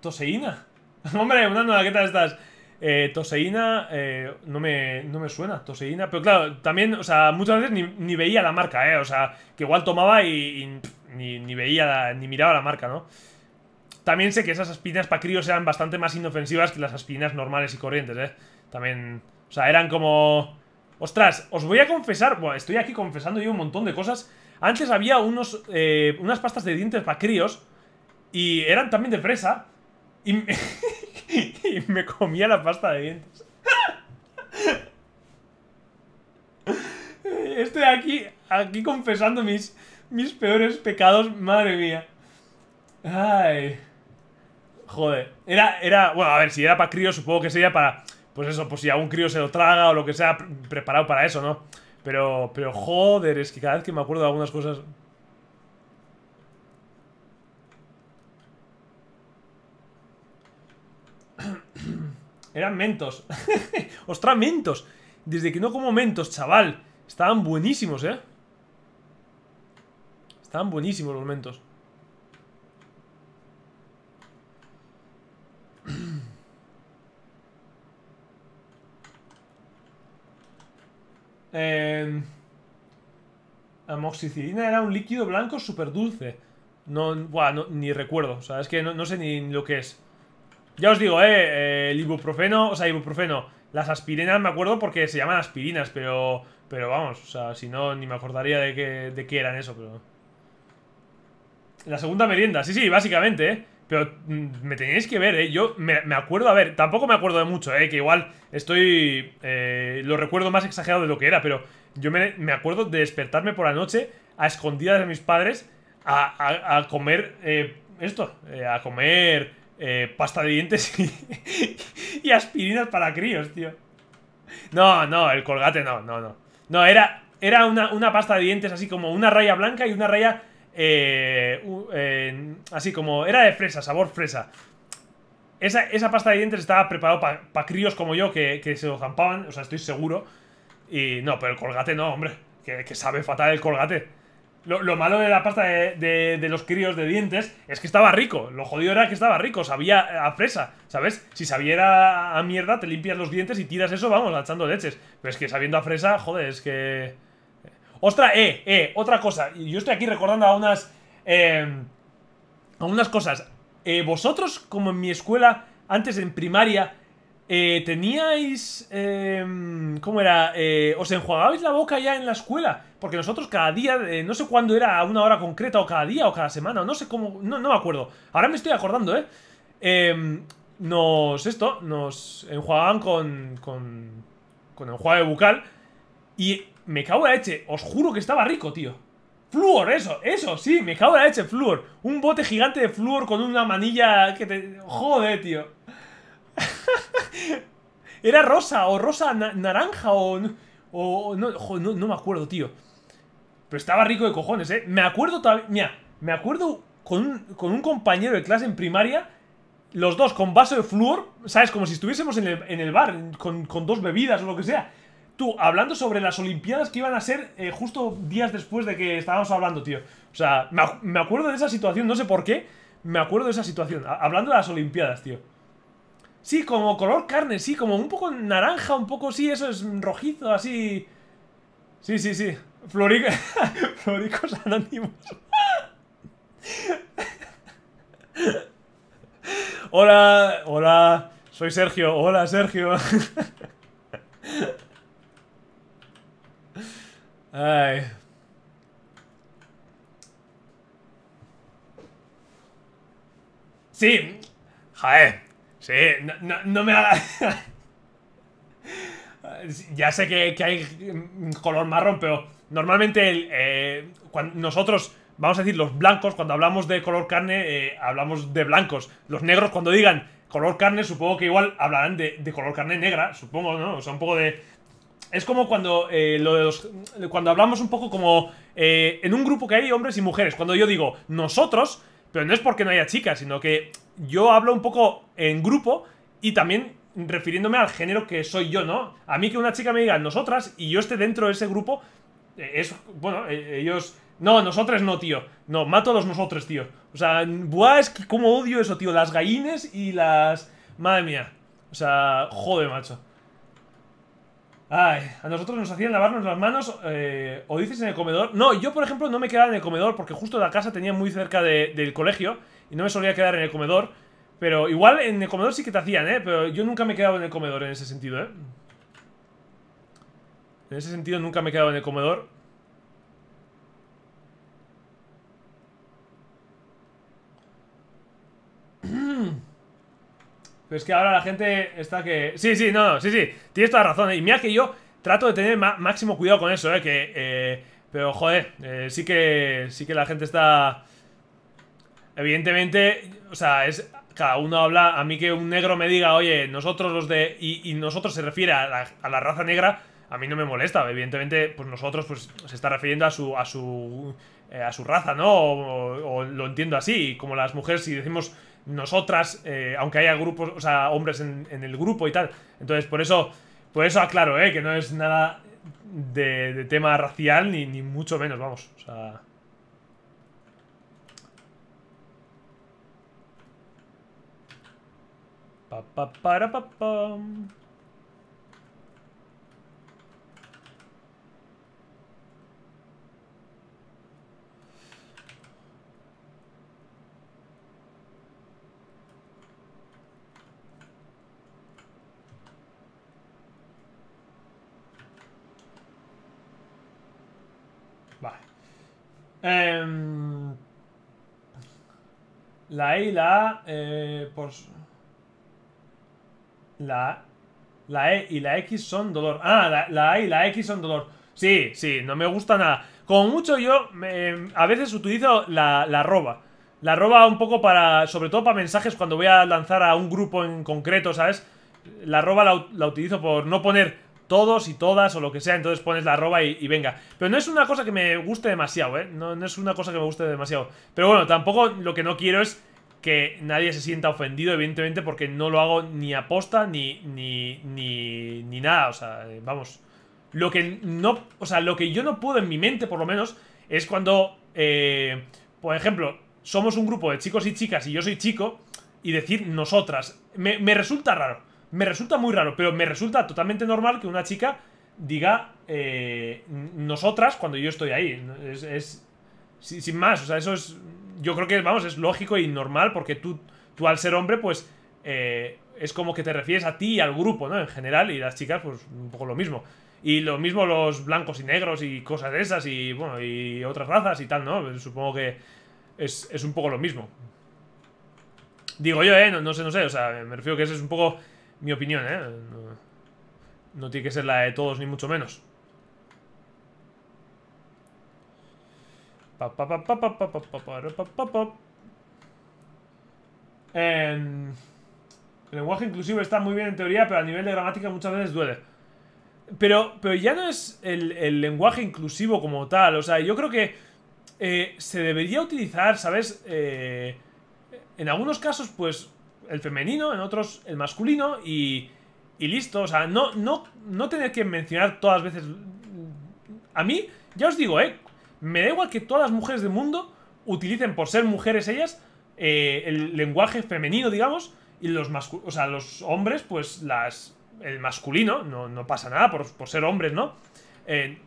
Toseína. Hombre, una nueva, ¿qué tal estás? Eh, toseína, eh, no, me, no me suena, toseína. Pero claro, también, o sea, muchas veces ni, veía la marca, ¿eh? O sea, que igual tomaba y, ni, ni, veía, ni miraba la marca, ¿no? También sé que esas aspirinas para críos eran bastante más inofensivas que las aspirinas normales y corrientes, ¿eh? También... O sea, eran como... Ostras, os voy a confesar... Bueno, estoy aquí confesando yo un montón de cosas. Antes había unos... Eh, unas pastas de dientes para críos. Y eran también de fresa. Y me, y me comía la pasta de dientes. Estoy aquí, aquí confesando mis, mis peores pecados. Madre mía. Ay... Joder. Era, era, bueno, a ver, si era para críos, supongo que sería para, pues eso, pues si algún crío se lo traga o lo que sea, preparado para eso, ¿no? Pero, pero joder, es que cada vez que me acuerdo de algunas cosas... Eran mentos. ¡Ostras, mentos! Desde que no como mentos, chaval. Estaban buenísimos, ¿eh? Estaban buenísimos los mentos. Eh, amoxicilina era un líquido blanco súper dulce. No, ni recuerdo. O sea, es que no, sé ni lo que es. Ya os digo, eh, el ibuprofeno, o sea, ibuprofeno. Las aspirinas me acuerdo porque se llaman aspirinas, pero. Pero vamos, o sea, si no, ni me acordaría de qué, de qué eran eso, pero. La segunda merienda, sí, sí, básicamente, ¿eh? Pero mm, me tenéis que ver, ¿eh? Yo me, acuerdo, a ver, tampoco me acuerdo de mucho, ¿eh? Que igual estoy... Eh, lo recuerdo más exagerado de lo que era, pero yo me, acuerdo de despertarme por la noche a escondidas de mis padres a, comer eh, esto, eh, a comer pasta de dientes y, aspirinas para críos, tío. No, no, el colgate no, no, no. No, era, era una, una pasta de dientes así como una raya blanca y una raya eh, así como era de fresa, sabor fresa. Esa, esa pasta de dientes estaba preparado para críos como yo que, se lo zampaban, o sea, estoy seguro. Y no, pero el colgate no, hombre, que, sabe fatal el colgate. Lo, malo de la pasta de, de, los críos de dientes es que estaba rico. Lo jodido era que estaba rico, sabía a fresa, ¿sabes? Si sabiera a mierda, te limpias los dientes y tiras eso, vamos, echando leches. Pero es que sabiendo a fresa, joder, es que... Ostras, eh, eh, otra cosa. Yo estoy aquí recordando a unas. Eh, a unas cosas. Eh, vosotros, como en mi escuela, antes en primaria, eh, teníais. Eh, ¿Cómo era? Eh, ¿Os enjuagabais la boca ya en la escuela? Porque nosotros cada día, eh, no sé cuándo era a una hora concreta, o cada día, o cada semana, o no sé cómo. No, me acuerdo. Ahora me estoy acordando, ¿eh? eh nos. Esto, nos enjuagaban con. con. con enjuague bucal. Y me cago en la leche. Os juro que estaba rico, tío. Fluor, eso, eso, sí, me cago en la leche, Fluor. Un bote gigante de Fluor con una manilla que te... Joder, tío. Era rosa, o rosa naranja, o... o no, no, me acuerdo, tío. Pero estaba rico de cojones, ¿eh? Me acuerdo todavía... Mira, me acuerdo con un, con un compañero de clase en primaria... Los dos con vaso de Fluor, ¿sabes? Como si estuviésemos en el, en el bar, con, con dos bebidas o lo que sea Tú, hablando sobre las Olimpiadas que iban a ser eh, justo días después de que estábamos hablando, tío. O sea, me, acuerdo de esa situación, no sé por qué. Me acuerdo de esa situación. hablando de las Olimpiadas, tío. Sí, como color carne, sí, como un poco naranja, un poco, sí, eso es rojizo, así. Sí, sí, sí. Florico... Floricos anónimos. hola, hola. Soy Sergio. Hola, Sergio. Sí. Joder. Sí, no, me haga... ya sé que, hay color marrón, pero normalmente eh, nosotros, vamos a decir, los blancos, cuando hablamos de color carne, eh, hablamos de blancos. Los negros, cuando digan color carne, supongo que igual hablarán de, de color carne negra, supongo, ¿no? O sea, un poco de, es como cuando eh, lo de los, cuando hablamos un poco como eh, en un grupo que hay hombres y mujeres. Cuando yo digo nosotros, pero no es porque no haya chicas, sino que yo hablo un poco en grupo y también refiriéndome al género que soy yo, ¿no? A mí que una chica me diga nosotras y yo esté dentro de ese grupo, eh, es, bueno, ellos... No, nosotras no, tío. No, mato a los nosotros, tío. O sea, buah, es que como odio eso, tío. Las gallines y las... Madre mía. O sea, joder, macho. Ay, a nosotros nos hacían lavarnos las manos eh, o dices en el comedor. No, yo por ejemplo no me quedaba en el comedor porque justo la casa tenía muy cerca del colegio y no me solía quedar en el comedor. Pero igual en el comedor sí que te hacían, ¿eh? Pero yo nunca me he quedado en el comedor en ese sentido, ¿eh? En ese sentido nunca me he quedado en el comedor. Pero es que ahora la gente está que... Sí, sí, no, no, sí, sí, tienes toda razón. ¿eh? Y mira que yo trato de tener máximo cuidado con eso, ¿eh? Que, eh, pero, joder, eh, sí que sí que la gente está... Evidentemente, o sea, es... Cada uno habla, a mí que un negro me diga, oye, nosotros los de... Y, nosotros se refiere a la, raza negra, a mí no me molesta. Evidentemente, pues nosotros pues se está refiriendo a su... A su a su raza, ¿no? O, lo entiendo así, como las mujeres, si decimos nosotras, eh, aunque haya grupos, o sea, hombres en, el grupo y tal. Entonces, por eso, por eso aclaro, ¿eh? Que no es nada de, tema racial, ni, ni, mucho menos, vamos. O sea... Pa, pa, para, pa. Vale. Em, la A, eh, pues... La, la E y la X son dolor. Ah, la, la A y la X son dolor. Sí, sí, no me gusta nada. Como mucho yo a veces utilizo la, la arroba. La arroba un poco para, sobre todo para mensajes cuando voy a lanzar a un grupo en concreto, ¿sabes? La arroba la, utilizo por no poner todos y todas o lo que sea, entonces pones la arroba y, venga. Pero no es una cosa que me guste demasiado, ¿eh? No es una cosa que me guste demasiado. Pero bueno, tampoco lo que no quiero es que nadie se sienta ofendido, evidentemente, porque no lo hago ni aposta ni, ni, ni, ni nada. O sea, eh, vamos. Lo que no. O sea, lo que yo no puedo en mi mente, por lo menos, es cuando. Eh, por ejemplo, somos un grupo de chicos y chicas y yo soy chico. Y decir nosotras. Me, resulta raro. Me resulta muy raro. Pero me resulta totalmente normal que una chica diga eh, nosotras cuando yo estoy ahí. Es, es sin más. O sea, eso es yo creo que, vamos, es lógico y normal porque tú, tú al ser hombre, pues, eh, es como que te refieres a ti y al grupo, ¿no? En general, y las chicas, pues, un poco lo mismo. Y lo mismo los blancos y negros y cosas de esas y, bueno, y otras razas y tal, ¿no? Supongo que es, un poco lo mismo. Digo yo, ¿eh? No, sé, no sé, o sea, me refiero que esa es un poco mi opinión, ¿eh? no tiene que ser la de todos, ni mucho menos. El lenguaje inclusivo está muy bien en teoría, pero a nivel de gramática muchas veces duele. Pero, pero ya no es el, lenguaje inclusivo como tal. O sea, yo creo que eh, se debería utilizar, ¿sabes? Eh, en algunos casos, pues, el femenino, en otros el masculino y, y listo. O sea, no, no, no tener que mencionar todas las veces... A mí, ya os digo, ¿eh? Me da igual que todas las mujeres del mundo utilicen, por ser mujeres ellas, eh, el lenguaje femenino, digamos, y los o sea, los hombres, pues las el masculino, no, pasa nada por, ser hombres, ¿no? Eh,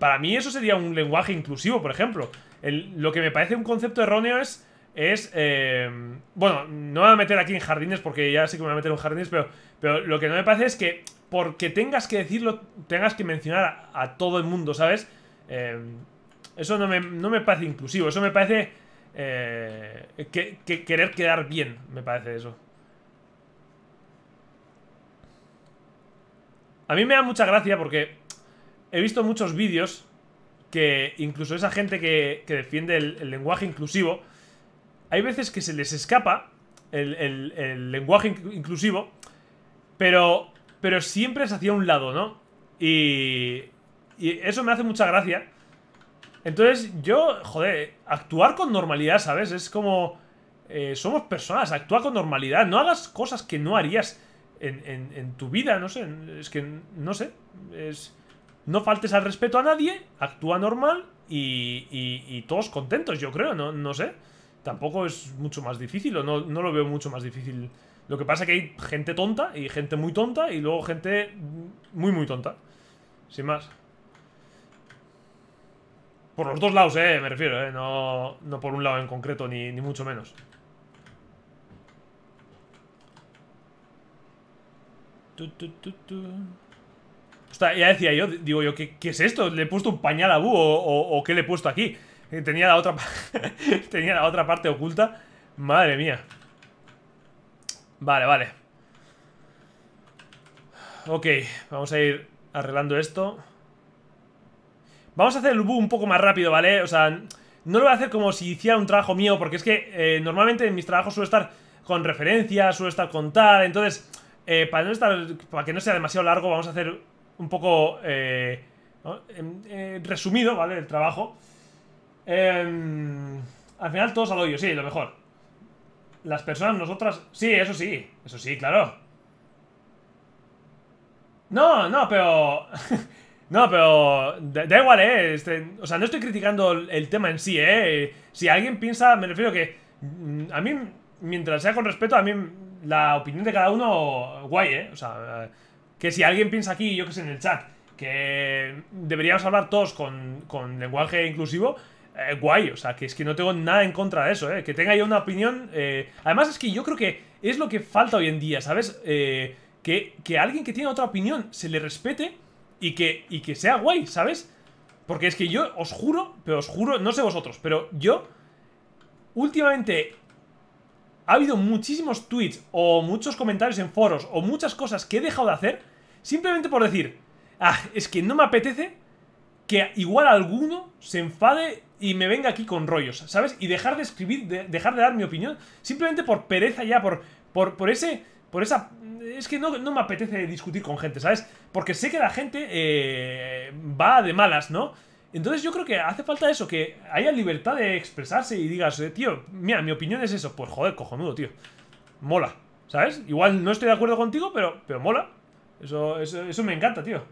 para mí eso sería un lenguaje inclusivo, por ejemplo. lo que me parece un concepto erróneo es... es eh, bueno, no me voy a meter aquí en jardines porque ya sé que me voy a meter en jardines, pero, pero lo que no me parece es que porque tengas que decirlo, tengas que mencionar a, todo el mundo, ¿sabes? Eh, eso no me, parece inclusivo, eso me parece eh, que, querer quedar bien, me parece eso. A mí me da mucha gracia porque he visto muchos vídeos que incluso esa gente que, defiende el, lenguaje inclusivo, hay veces que se les escapa el, lenguaje inclusivo, pero, pero siempre es hacia un lado, ¿no? Y, y eso me hace mucha gracia entonces, yo, joder, actuar con normalidad, ¿sabes? Es como... Eh, somos personas, actúa con normalidad. No hagas cosas que no harías en, tu vida, no sé. Es que, no sé. Es, no faltes al respeto a nadie, actúa normal y, todos contentos, yo creo, no, no sé. Tampoco es mucho más difícil, o no, no lo veo mucho más difícil. Lo que pasa es que hay gente tonta y gente muy tonta y luego gente muy, muy tonta. Sin más. Por los dos lados, eh, me refiero, eh. No, no por un lado en concreto, ni, mucho menos. Hostia, ya decía yo, digo yo, ¿qué, es esto? ¿Le he puesto un pañal a Bu o, qué le he puesto aquí? Tenía la otra Tenía la otra parte oculta Madre mía Vale, vale Ok, vamos a ir arreglando esto Vamos a hacer el bu un poco más rápido, ¿vale? O sea, no lo voy a hacer como si hiciera un trabajo mío, porque es que eh, normalmente en mis trabajos suelo estar con referencias, suelo estar con tal, entonces, eh, para, no estar, para que no sea demasiado largo, vamos a hacer un poco eh, resumido, ¿vale? El trabajo. Em, al final todos al hoyo, sí, lo mejor. Las personas, nosotras... Sí, eso sí, eso sí, claro. No, no, pero... No, pero da, igual, ¿eh? Este, o sea, no estoy criticando el tema en sí, ¿eh? Si alguien piensa, me refiero que mm, a mí, mientras sea con respeto, a mí la opinión de cada uno, guay, ¿eh? O sea, que si alguien piensa aquí, yo que sé, en el chat, que deberíamos hablar todos con, con lenguaje inclusivo, eh, guay, o sea, que es que no tengo nada en contra de eso, ¿eh? Que tenga yo una opinión... Eh, además es que yo creo que es lo que falta hoy en día, ¿sabes? Eh, que, que alguien que tiene otra opinión se le respete y que, y que sea guay, ¿sabes? Porque es que yo os juro, pero os juro, no sé vosotros, pero yo últimamente ha habido muchísimos tweets o muchos comentarios en foros o muchas cosas que he dejado de hacer simplemente por decir, ah, es que no me apetece que igual alguno se enfade y me venga aquí con rollos, ¿sabes? Y dejar de escribir, dejar de dar mi opinión, simplemente por pereza ya, por, por, por ese... Por esa... Es que no, me apetece discutir con gente, ¿sabes? Porque sé que la gente eh, va de malas, ¿no? Entonces yo creo que hace falta eso, que haya libertad de expresarse y digas, eh, tío, mira, mi opinión es eso. Pues joder, cojonudo, tío. Mola, ¿sabes? Igual no estoy de acuerdo contigo, pero, pero mola. Eso, eso, eso me encanta, tío.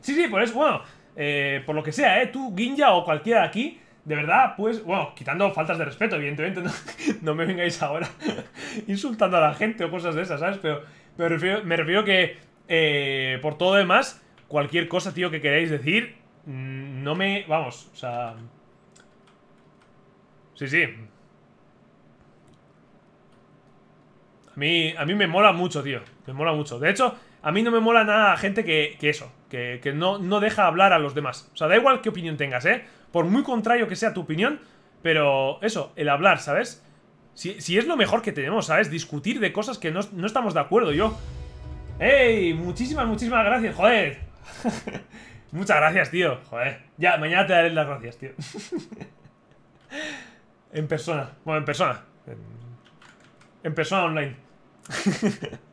Sí, sí, por eso, bueno, eh, por lo que sea, ¿eh? Tú, Ginja o cualquiera de aquí, de verdad, pues, bueno, quitando faltas de respeto, evidentemente, no, me vengáis ahora insultando a la gente o cosas de esas, ¿sabes? Pero, me refiero, me refiero que, eh, por todo demás, cualquier cosa, tío, que queráis decir, mm, no me, vamos, o sea... Sí, sí. A mí, a mí me mola mucho, tío. Me mola mucho. De hecho, a mí no me mola nada gente que, que eso, que, no, no, deja hablar a los demás. O sea, da igual qué opinión tengas, ¿eh? Por muy contrario que sea tu opinión, pero eso, el hablar, ¿sabes? Si, si es lo mejor que tenemos, ¿sabes? Discutir de cosas que no, no estamos de acuerdo, yo. ¡Ey! Muchísimas, muchísimas gracias, joder. Muchas gracias, tío. Joder. Ya, mañana te daré las gracias, tío. en persona. Bueno, en persona. En, en persona online.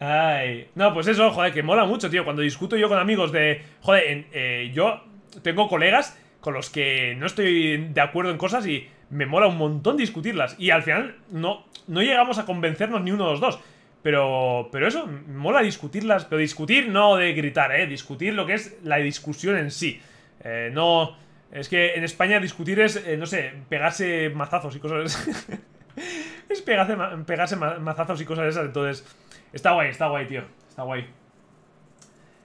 Ay, no, pues eso, joder, que mola mucho, tío. Cuando discuto yo con amigos de. Joder, eh, yo tengo colegas con los que no estoy de acuerdo en cosas y me mola un montón discutirlas. Y al final no, no llegamos a convencernos ni uno de los dos. Pero, pero eso, mola discutirlas. Pero discutir no de gritar, ¿eh? Discutir lo que es la discusión en sí. Eh, no. Es que en España discutir es, eh, no sé, pegarse mazazos y cosas. es pegarse, pegarse mazazos y cosas esas. Entonces. Está guay, está guay, tío. Está guay.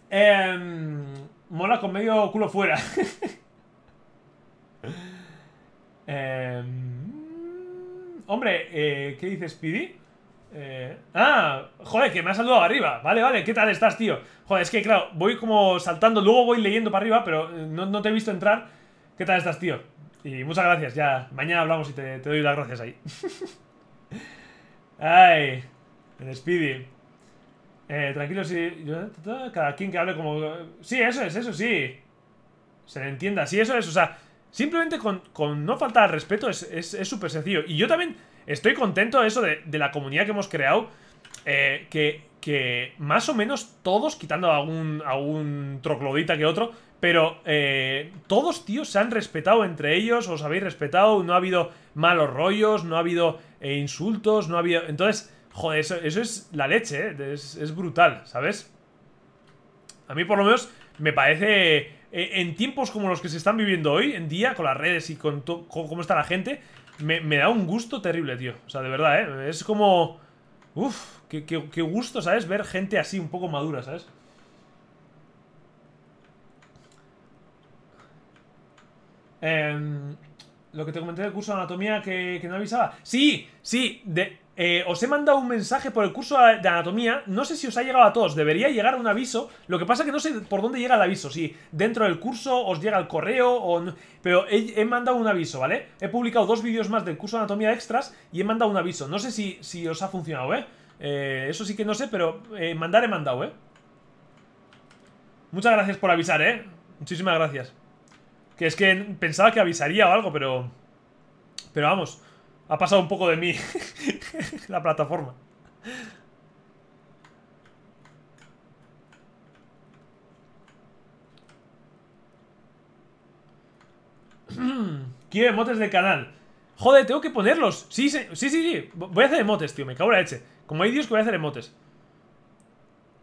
Em, mola con medio culo fuera. Em, hombre, eh, ¿qué dices, Speedy? Eh, ah, joder, que me ha saludado arriba. Vale, vale, ¿qué tal estás, tío? Joder, es que claro, voy como saltando, luego voy leyendo para arriba, pero eh, no, te he visto entrar. ¿Qué tal estás, tío? Y muchas gracias, ya. Mañana hablamos y te, te doy las gracias ahí. Ay, el Speedy. Eh, tranquilo, sí. Cada quien que hable como. Sí, eso es, eso sí. Se le entienda. Sí, eso es. O sea, simplemente con, no faltar al respeto es súper sencillo. Y yo también estoy contento de eso de, la comunidad que hemos creado. Eh, que, que más o menos todos, quitando algún, algún troclodita que otro, pero eh, todos, tíos, se han respetado entre ellos, os habéis respetado, no ha habido malos rollos, no ha habido eh, insultos, no ha habido... Entonces, Joder, eso, es la leche, ¿eh? es, brutal, ¿sabes? A mí por lo menos me parece... Eh, en tiempos como los que se están viviendo hoy, en día, con las redes y con, cómo está la gente, me, da un gusto terrible, tío. O sea, de verdad, ¿eh? Es como... Uf, qué, qué, gusto, ¿sabes? Ver gente así, un poco madura, ¿sabes? Em, lo que te comenté del curso de anatomía que, que no avisaba. Sí, sí, de, eh, os he mandado un mensaje por el curso de anatomía. No sé si os ha llegado a todos. Debería llegar un aviso. Lo que pasa que no sé por dónde llega el aviso. Si dentro del curso os llega el correo o. Pero he, mandado un aviso, ¿vale? He publicado dos vídeos más del curso de anatomía extras y he mandado un aviso. No sé si, si os ha funcionado, ¿eh? ¿eh? Eso sí que no sé, pero eh, mandar he mandado, ¿eh? Muchas gracias por avisar, ¿eh? Muchísimas gracias. Que es que pensaba que avisaría o algo, pero... Pero vamos... Ha pasado un poco de mí la plataforma. Quiero emotes de canal. Joder, tengo que ponerlos. Sí, sí, sí, sí, Voy a hacer emotes, tío. Me cago en la leche. Como hay Dios que voy a hacer emotes.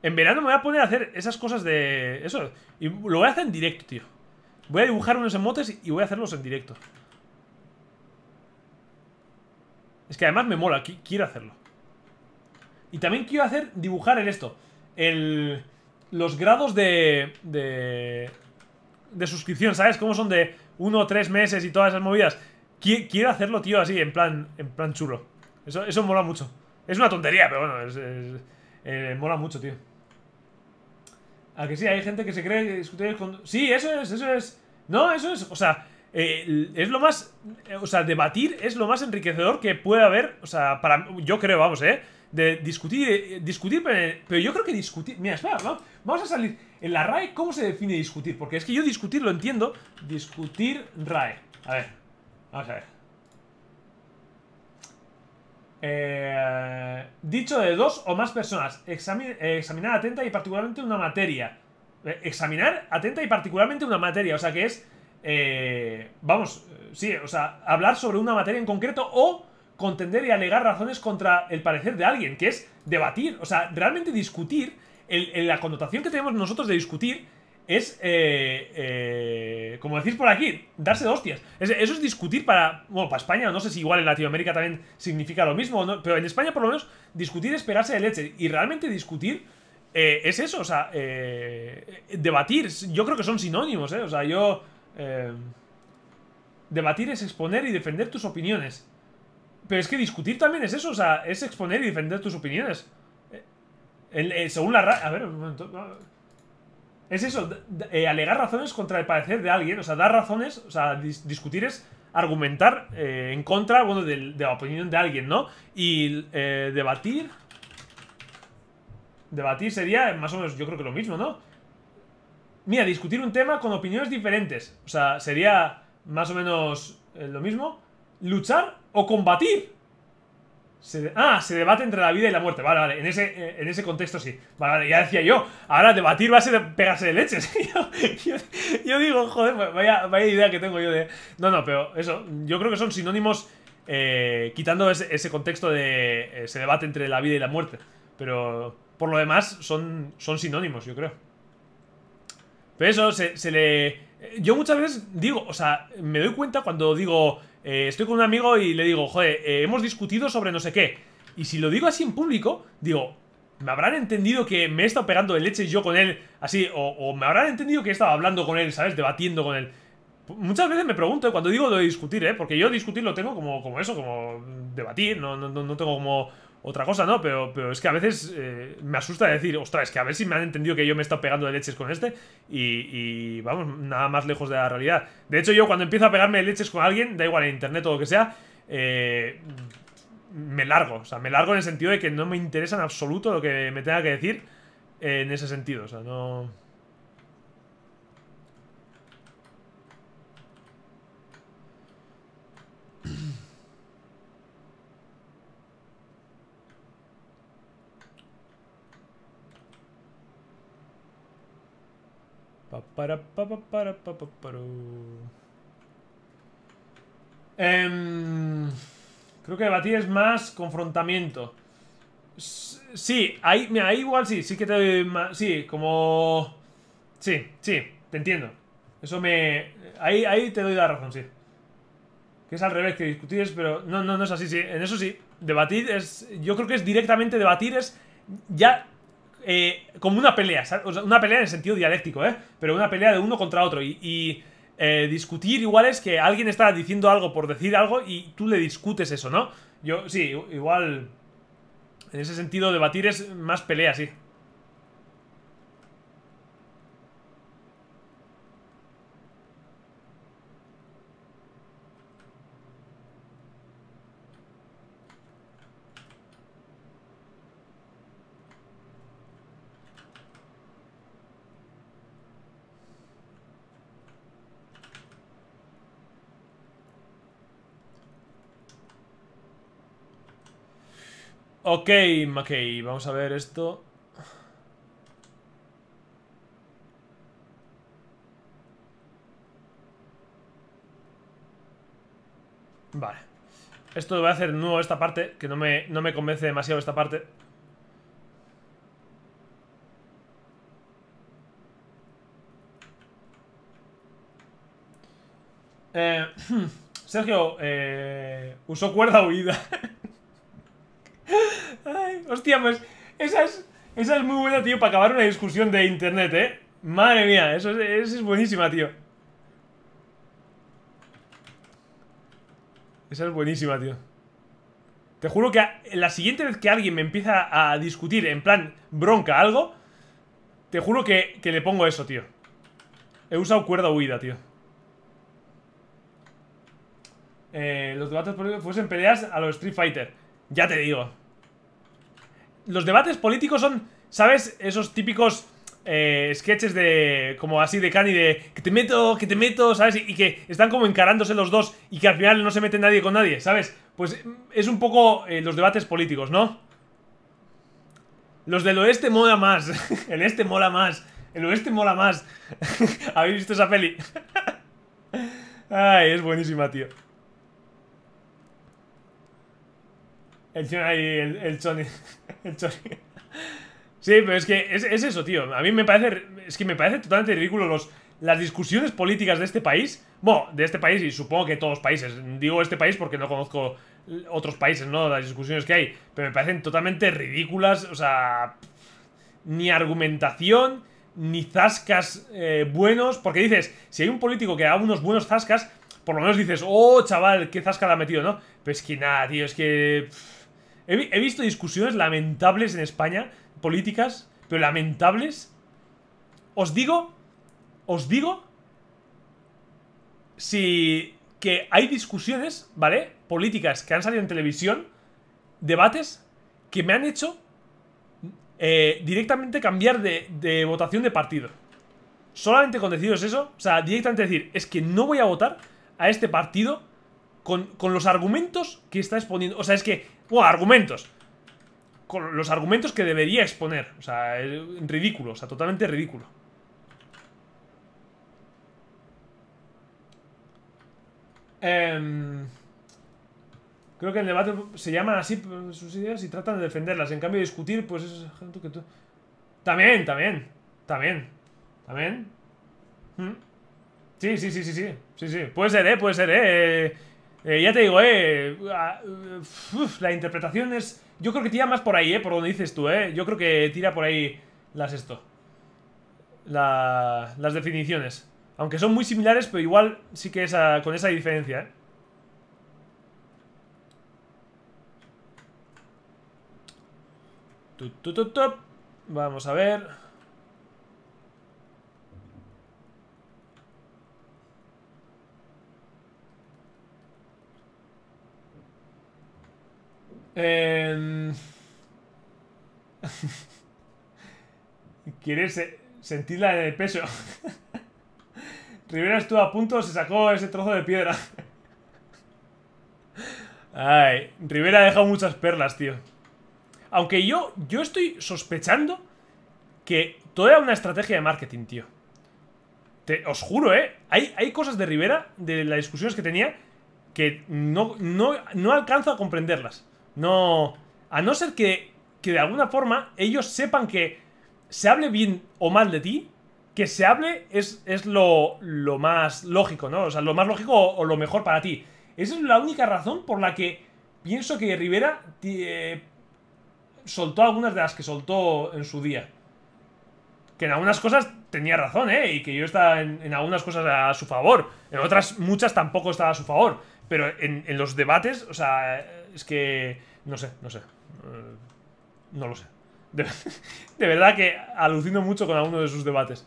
En verano me voy a poner a hacer esas cosas de... Eso. Y lo voy a hacer en directo, tío. Voy a dibujar unos emotes y voy a hacerlos en directo. Es que además me mola, quiero hacerlo. Y también quiero hacer, dibujar en esto. El, los grados de, de, de suscripción, ¿sabes? Cómo son de uno tres meses y todas esas movidas. Quiero hacerlo, tío, así, en plan, en plan chulo. Eso, eso mola mucho. Es una tontería, pero bueno, es, eh, mola mucho, tío. A que sí, hay gente que se cree que discutir con... Sí, eso es, eso es. No, eso es, o sea, eh, es lo más... eh, o sea, debatir es lo más enriquecedor que puede haber, o sea, para... Yo creo, vamos, ¿eh? De discutir, eh, discutir, pero, pero yo creo que discutir... Mira, espera, vamos, vamos a salir... En la RAE, ¿cómo se define discutir? Porque es que yo discutir lo entiendo. Discutir RAE. A ver, vamos a ver. Eh, dicho de dos o más personas. Exami- examinar atenta y particularmente una materia. Examinar atenta y particularmente una materia. O sea que es. Eh, vamos, eh, sí, o sea, hablar sobre una materia en concreto o contender y alegar razones contra el parecer de alguien, que es debatir. O sea, realmente discutir. el- la connotación que tenemos nosotros de discutir es, eh, eh, como decís por aquí, darse de hostias. Es- eso es discutir para, bueno, para España, no sé si igual en Latinoamérica también significa lo mismo, ¿no? pero en España por lo menos discutir es pegarse de leche. Y realmente discutir eh, es eso, o sea, eh, debatir, yo creo que son sinónimos, ¿eh? O sea, yo... eh, debatir es exponer y defender tus opiniones. Pero es que discutir también es eso, o sea, es exponer y defender tus opiniones. Eh, eh, según la... A ver, un momento. Es eso, eh, alegar razones contra el parecer de alguien, o sea, dar razones, o sea, dis- discutir es argumentar en contra, bueno, del- de, la opinión de alguien, ¿no? Y debatir... Debatir sería más o menos, yo creo que lo mismo, ¿no? Mira, discutir un tema con opiniones diferentes. O sea, sería más o menos eh, lo mismo. Luchar o combatir. Ah, se debate entre la vida y la muerte. Vale, vale. En ese, eh, en ese contexto sí. Vale, vale, ya decía yo. Ahora debatir va a ser pegarse de leches. yo, digo, joder, vaya, vaya idea que tengo yo de. No, no, pero eso. Yo creo que son sinónimos. eh, quitando ese, ese contexto de. eh, se debate entre la vida y la muerte. Pero. Por lo demás, son, son sinónimos, yo creo. Pero eso se, se le. Yo muchas veces digo, o sea, me doy cuenta cuando digo. eh, estoy con un amigo y le digo, joder, eh, hemos discutido sobre no sé qué. Y si lo digo así en público, digo, ¿me habrán entendido que me he estado pegando de leche yo con él así? O, me habrán entendido que he estado hablando con él, ¿sabes? Debatiendo con él. Muchas veces me pregunto, ¿eh? cuando digo de discutir, ¿eh? Porque yo discutir lo tengo como, como eso, como debatir, no, no no tengo como otra cosa, ¿no? Pero, pero es que a veces eh, me asusta decir, ostras, es que a ver si me han entendido que yo me he estado pegando de leches con este y, vamos, nada más lejos de la realidad. De hecho, yo cuando empiezo a pegarme de leches con alguien, da igual en internet o lo que sea, eh, me largo. O sea, me largo en el sentido de que no me interesa en absoluto lo que me tenga que decir eh, en ese sentido. O sea, no... Pa, para, pa, pa, para, pa, pa, paru. Em, creo que debatir es más confrontamiento. Sí, ahí, mira, ahí igual sí, sí que te doy más. Sí, como. Sí, sí, te entiendo. Eso me. Ahí, ahí te doy la razón, sí. Que es al revés, que discutir es, pero. No, no, no es así, sí. En eso sí. Debatir es. Yo creo que es directamente debatir, es ya eh, como una pelea, ¿sabes? O sea, una pelea en el sentido dialéctico, ¿eh? Pero una pelea de uno contra otro. Y, eh, discutir igual es que alguien está diciendo algo por decir algo y tú le discutes eso, ¿no? Yo, sí, igual. En ese sentido, debatir es más pelea, sí. Ok, ok, vamos a ver esto. Vale. Esto lo voy a hacer nuevo esta parte, que no me, no me convence demasiado esta parte. Eh, Sergio, eh, usó cuerda huida. Hostia, pues esa es, esa es muy buena, tío, para acabar una discusión de internet, ¿eh? Madre mía, eso es, eso es buenísima, tío. Esa es buenísima, tío. Te juro que la siguiente vez que alguien me empieza a discutir en plan bronca algo, Te juro que, que le pongo eso, tío. He usado cuerda huida, tío. Eh, los debates fuesen peleas a los Street Fighter. Ya te digo. Los debates políticos son, ¿sabes? Esos típicos eh, sketches de. como así de Cani de que te meto, que te meto, ¿sabes? Y, que están como encarándose los dos y que al final no se mete nadie con nadie, ¿sabes? Pues es un poco eh, los debates políticos, ¿no? Los del oeste mola más. El este mola más. El oeste mola más. ¿Habéis visto esa peli? Ay, es buenísima, tío. El ahí, el, el Choni. El Choni. Sí, pero es que es, eso, tío. A mí me parece. Es que me parece totalmente ridículo los, las discusiones políticas de este país. Bueno, de este país y supongo que todos los países. Digo este país porque no conozco otros países, ¿no? Las discusiones que hay. Pero me parecen totalmente ridículas. O sea. Ni argumentación, ni zascas eh, buenos. Porque dices, si hay un político que haga unos buenos zascas, por lo menos dices, oh, chaval, qué zasca le ha metido, ¿no? Pero es que nada, tío, es que. He visto discusiones lamentables en España políticas, pero lamentables. Os digo, os digo, si que hay discusiones, ¿vale? Políticas que han salido en televisión, debates que me han hecho eh, directamente cambiar de, votación de partido. Solamente con deciros eso, o sea, directamente decir, es que no voy a votar a este partido con, los argumentos que está exponiendo. O sea, es que, bueno, argumentos con los argumentos que debería exponer. O sea, ridículo, o sea, totalmente ridículo. Em, creo que el debate se llama así sus ideas y tratan de defenderlas. En cambio, discutir, pues es gente que tú... También, también, también, también. ¿Mm? Sí, sí, sí, sí, sí, sí, sí. Puede ser, eh, puede ser, eh. Eh ya te digo, eh. La interpretación es yo creo que tira más por ahí, ¿eh? Por donde dices tú, ¿eh? Yo creo que tira por ahí las esto. las definiciones. Aunque son muy similares, pero igual sí que es con esa diferencia, ¿eh? Vamos a ver. Eh... ¿Quieres sentirla en el peso? Rivera estuvo a punto, se sacó ese trozo de piedra. Ay, Rivera ha dejado muchas perlas, tío. Aunque yo, yo estoy sospechando que todo era una estrategia de marketing, tío. Te, os juro, ¿eh? Hay, hay cosas de Rivera, de las discusiones que tenía, que no, no, no alcanzo a comprenderlas. No. A no ser que, que de alguna forma ellos sepan que se hable bien o mal de ti, que se hable es, es lo, lo, más lógico, ¿no? O sea, lo más lógico o, lo mejor para ti. Esa es la única razón por la que pienso que Rivera eh, soltó algunas de las que soltó en su día. Que en algunas cosas tenía razón, ¿eh? Y que yo estaba en, algunas cosas a su favor. En otras, muchas tampoco estaba a su favor. Pero en, en los debates, o sea, es que no sé, no sé. Eh, no lo sé. De, verdad que alucino mucho con alguno de sus debates.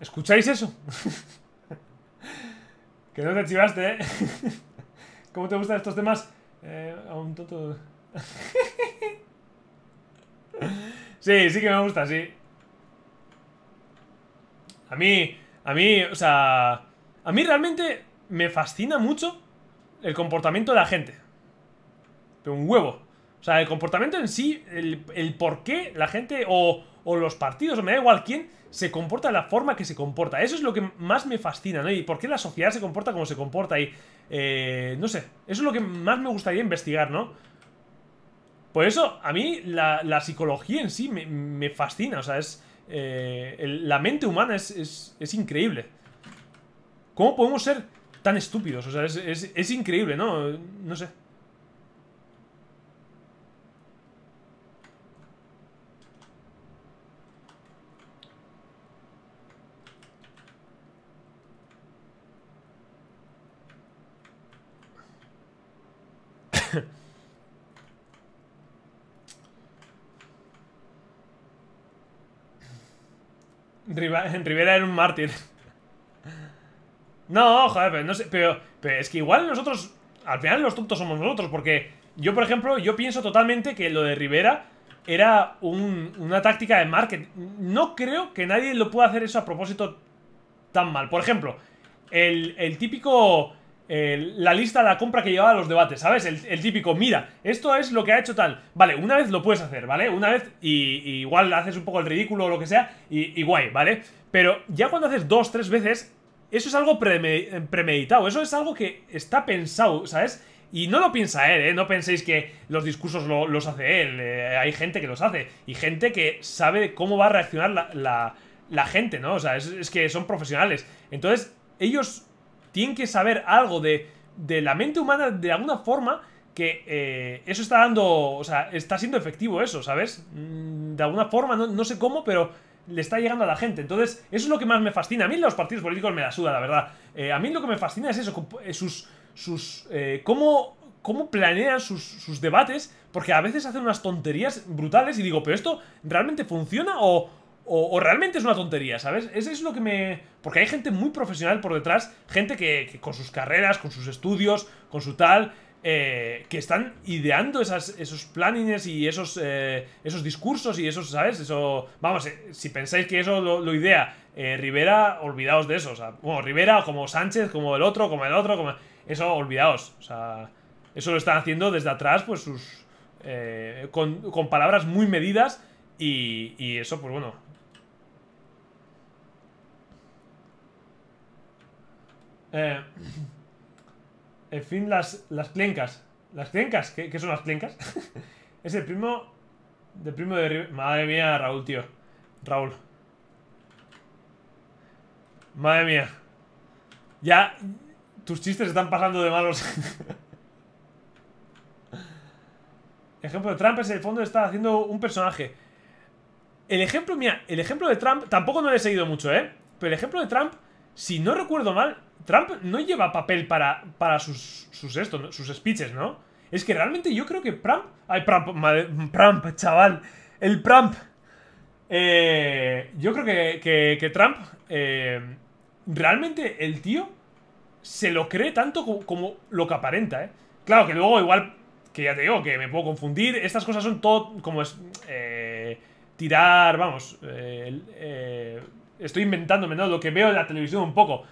¿Escucháis eso? que no te chivaste, ¿eh? ¿Cómo te gustan estos temas? Eh, a un tonto... sí, sí que me gusta, sí. A mí, a mí, o sea... A mí realmente me fascina mucho el comportamiento de la gente. De un huevo. O sea, el comportamiento en sí, el, por qué la gente o, los partidos, o me da igual quién, se comporta de la forma que se comporta. Eso es lo que más me fascina, ¿no? Y por qué la sociedad se comporta como se comporta. Y, eh, no sé, eso es lo que más me gustaría investigar, ¿no? Por eso, a mí la, psicología en sí me, fascina. O sea, es... Eh, la mente humana es, es increíble. ¿Cómo podemos ser tan estúpidos? O sea, es, increíble, ¿no? No sé. Rivera era un mártir. No, joder, pero no sé. Pero, es que igual nosotros. Al final los tontos somos nosotros, porque yo, por ejemplo, yo pienso totalmente que lo de Rivera era una táctica de marketing. No creo que nadie lo pueda hacer eso a propósito tan mal. Por ejemplo, el, típico... la lista de la compra que llevaba a los debates, ¿sabes? El, típico, mira, esto es lo que ha hecho tal. Vale, una vez lo puedes hacer, ¿vale? Una vez y, igual haces un poco el ridículo o lo que sea y, y, guay, ¿vale? Pero ya cuando haces dos, tres veces, eso es algo premeditado, eso es algo que está pensado, ¿sabes? Y no lo piensa él, ¿eh? No penséis que los discursos los hace él. Eh, hay gente que los hace. Y gente que sabe cómo va a reaccionar la, gente, ¿no? O sea, es, que son profesionales. Entonces, ellos tienen que saber algo de, la mente humana de alguna forma que eh, eso está dando, o sea, está siendo efectivo eso, ¿sabes? Mm, de alguna forma, no, sé cómo, pero le está llegando a la gente. Entonces, eso es lo que más me fascina. A mí los partidos políticos me la suda, la verdad. a mí lo que me fascina es eso, sus sus... Eh, cómo, cómo planean sus, debates, porque a veces hacen unas tonterías brutales y digo, pero esto realmente funciona o, o, realmente es una tontería, ¿sabes? Eso es lo que me... Porque hay gente muy profesional por detrás, gente que, con sus carreras, con sus estudios, con su tal... Eh, que están ideando esos plannings y esos, eh, esos discursos y esos, ¿sabes? Eso, vamos, si pensáis que eso lo, idea Rivera, olvidaos de eso. O sea, bueno, Rivera como Sánchez, como el otro, como el otro, como... Eso, olvidaos. O sea, eso lo están haciendo desde atrás, pues sus. Eh, con, con, palabras muy medidas. Y, y eso, pues bueno. Eh, en fin, las, las clencas. ¿Las clencas? ¿Qué, son las clencas? es el primo. Del primo de. Madre mía, Raúl, tío. Raúl. Madre mía. Ya, tus chistes están pasando de malos. ejemplo de Trump es el fondo está haciendo un personaje. El ejemplo, mira, el ejemplo de Trump tampoco no lo he seguido mucho, ¿eh? Pero el ejemplo de Trump, si no recuerdo mal, Trump no lleva papel para, para sus, sus, esto, sus speeches, ¿no? Es que realmente yo creo que Trump... Ay, Trump, madre, Trump, chaval. El Trump. Eh, yo creo que, que, Trump... Eh, realmente el tío se lo cree tanto como, lo que aparenta, ¿eh? Claro que luego igual, que ya te digo, que me puedo confundir, estas cosas son todo como es... Eh, tirar, vamos, eh, eh, estoy inventándome, ¿no? Lo que veo en la televisión un poco.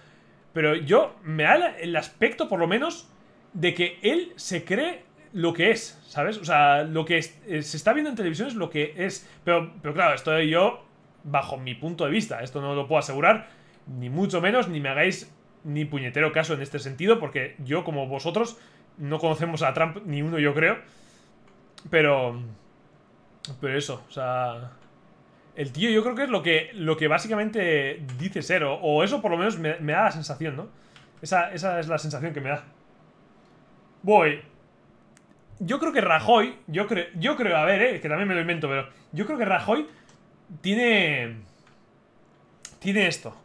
Pero yo me da el aspecto, por lo menos, de que él se cree lo que es, ¿sabes? O sea, lo que se está viendo en televisión es lo que es. Pero, pero claro, estoy yo bajo mi punto de vista. Esto no lo puedo asegurar, ni mucho menos, ni me hagáis ni puñetero caso en este sentido, porque yo, como vosotros, no conocemos a Trump ni uno, yo creo. Pero. Pero eso, o sea. El tío, yo creo que es lo que, lo que básicamente dice ser, o, eso por lo menos me, da la sensación, ¿no? Esa, esa es la sensación que me da. Voy. Yo creo que Rajoy, yo creo, yo creo, a ver, eh, que también me lo invento, pero yo creo que Rajoy tiene. Tiene esto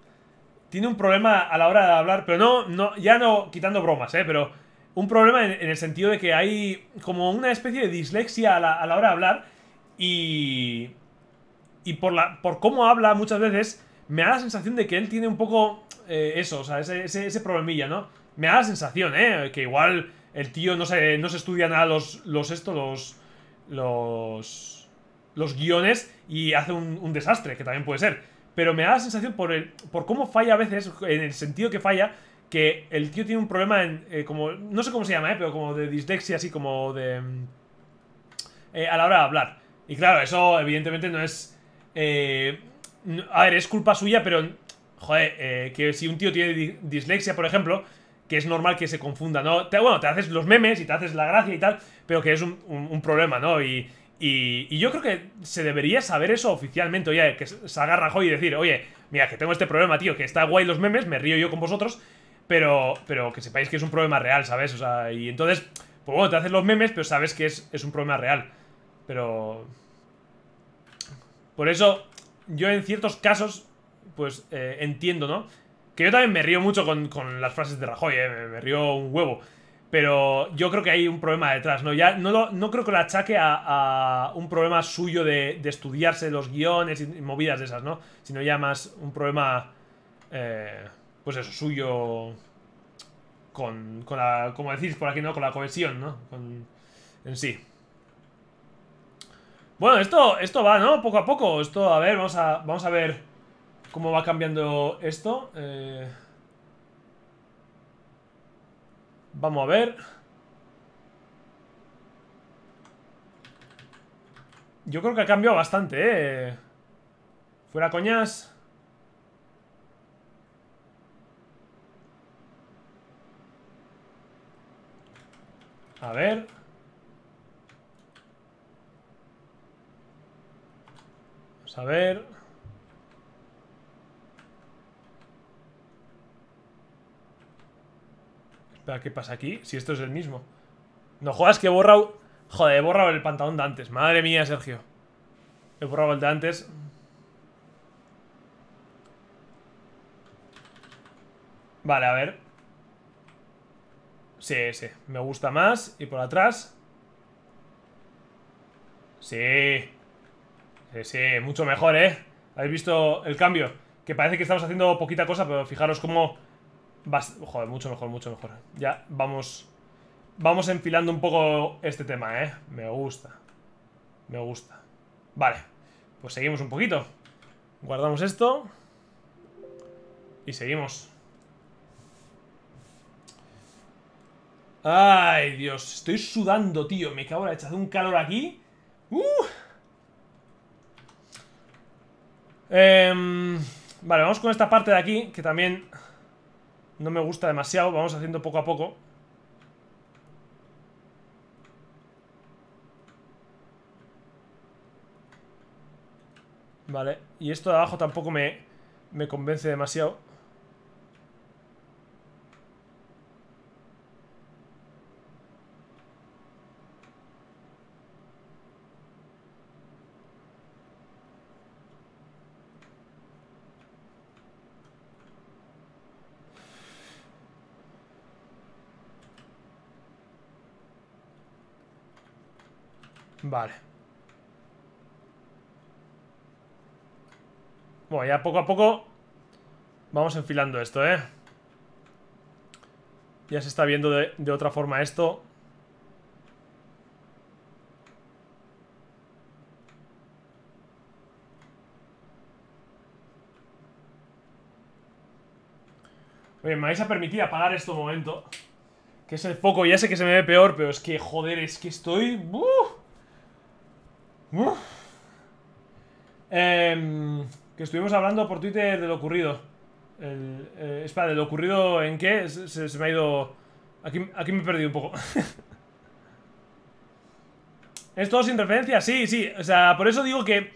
tiene un problema a la hora de hablar, pero no, no ya no quitando bromas, ¿eh? Pero un problema en, el sentido de que hay como una especie de dislexia a la, hora de hablar y... Y por, la, por cómo habla muchas veces, me da la sensación de que él tiene un poco eh, eso, o sea, ese, ese, problemilla, ¿no? Me da la sensación, ¿eh? Que igual el tío no se, no se estudia nada los, los esto, los... Los... Los guiones y hace un, desastre, que también puede ser. Pero me da la sensación por, el, por cómo falla a veces, en el sentido que falla, que el tío tiene un problema en, eh, como, no sé cómo se llama, eh, pero como de dislexia, así como de... Eh, a la hora de hablar. Y claro, eso evidentemente no es... a ver, es culpa suya, pero... Joder, que si un tío tiene dislexia, por ejemplo, que es normal que se confunda, ¿no? bueno, te haces los memes y te haces la gracia y tal, pero que es un, problema, ¿no? Y, y, yo creo que se debería saber eso oficialmente, oye, que salga Rajoy y decir, oye, mira, que tengo este problema, tío, que está guay los memes, me río yo con vosotros, pero, pero que sepáis que es un problema real, ¿sabes? O sea, y entonces, pues bueno, te haces los memes, pero sabes que es, un problema real. Pero... Por eso, yo en ciertos casos, pues eh, entiendo, ¿no? Que yo también me río mucho con, las frases de Rajoy, ¿eh? me río un huevo. Pero yo creo que hay un problema detrás, ¿no? Ya no, no creo que lo achaque a, un problema suyo de, estudiarse los guiones y movidas de esas, ¿no? Sino ya más un problema, eh, pues eso, suyo con, con la, como decís por aquí, ¿no? Con la cohesión, ¿no? Con, en sí. Bueno, esto, esto va, ¿no? Poco a poco. Esto, a ver, vamos a, vamos a ver cómo va cambiando esto. Eh... Vamos a ver. Yo creo que ha cambiado bastante, ¿eh? Fuera coñas. A ver. A ver. ¿qué pasa aquí? Si esto es el mismo. No jodas que he borrado... Joder, he borrado el pantalón de antes. Madre mía, Sergio. He borrado el de antes. Vale, a ver. Sí, sí. Me gusta más. Y por atrás. Sí. Sí, sí. Mucho mejor, ¿eh? ¿Habéis visto el cambio? Que parece que estamos haciendo poquita cosa, pero fijaros cómo joder, mucho mejor, mucho mejor. Ya, vamos... Vamos enfilando un poco este tema, ¿eh? Me gusta. Me gusta. Vale. Pues seguimos un poquito. Guardamos esto. Y seguimos. Ay, Dios. Estoy sudando, tío. Me cago en la hecha. Un calor aquí. Uh. Em, vale, vamos con esta parte de aquí. Que también no me gusta demasiado, vamos haciendo poco a poco Vale, y esto de abajo tampoco me, me convence demasiado Vale. Bueno, ya poco a poco vamos enfilando esto, ¿eh? Ya se está viendo de, de otra forma esto. Oye, me vais a permitir apagar esto un momento. Que es el foco, ya sé que se me ve peor, pero es que, joder, es que estoy... Em, que estuvimos hablando por Twitter de lo ocurrido. El, eh, ¿de lo ocurrido en qué? Se, me ha ido... Aquí, aquí me he perdido un poco. ¿Es todo sin referencia? Sí, sí. O sea, por eso digo que...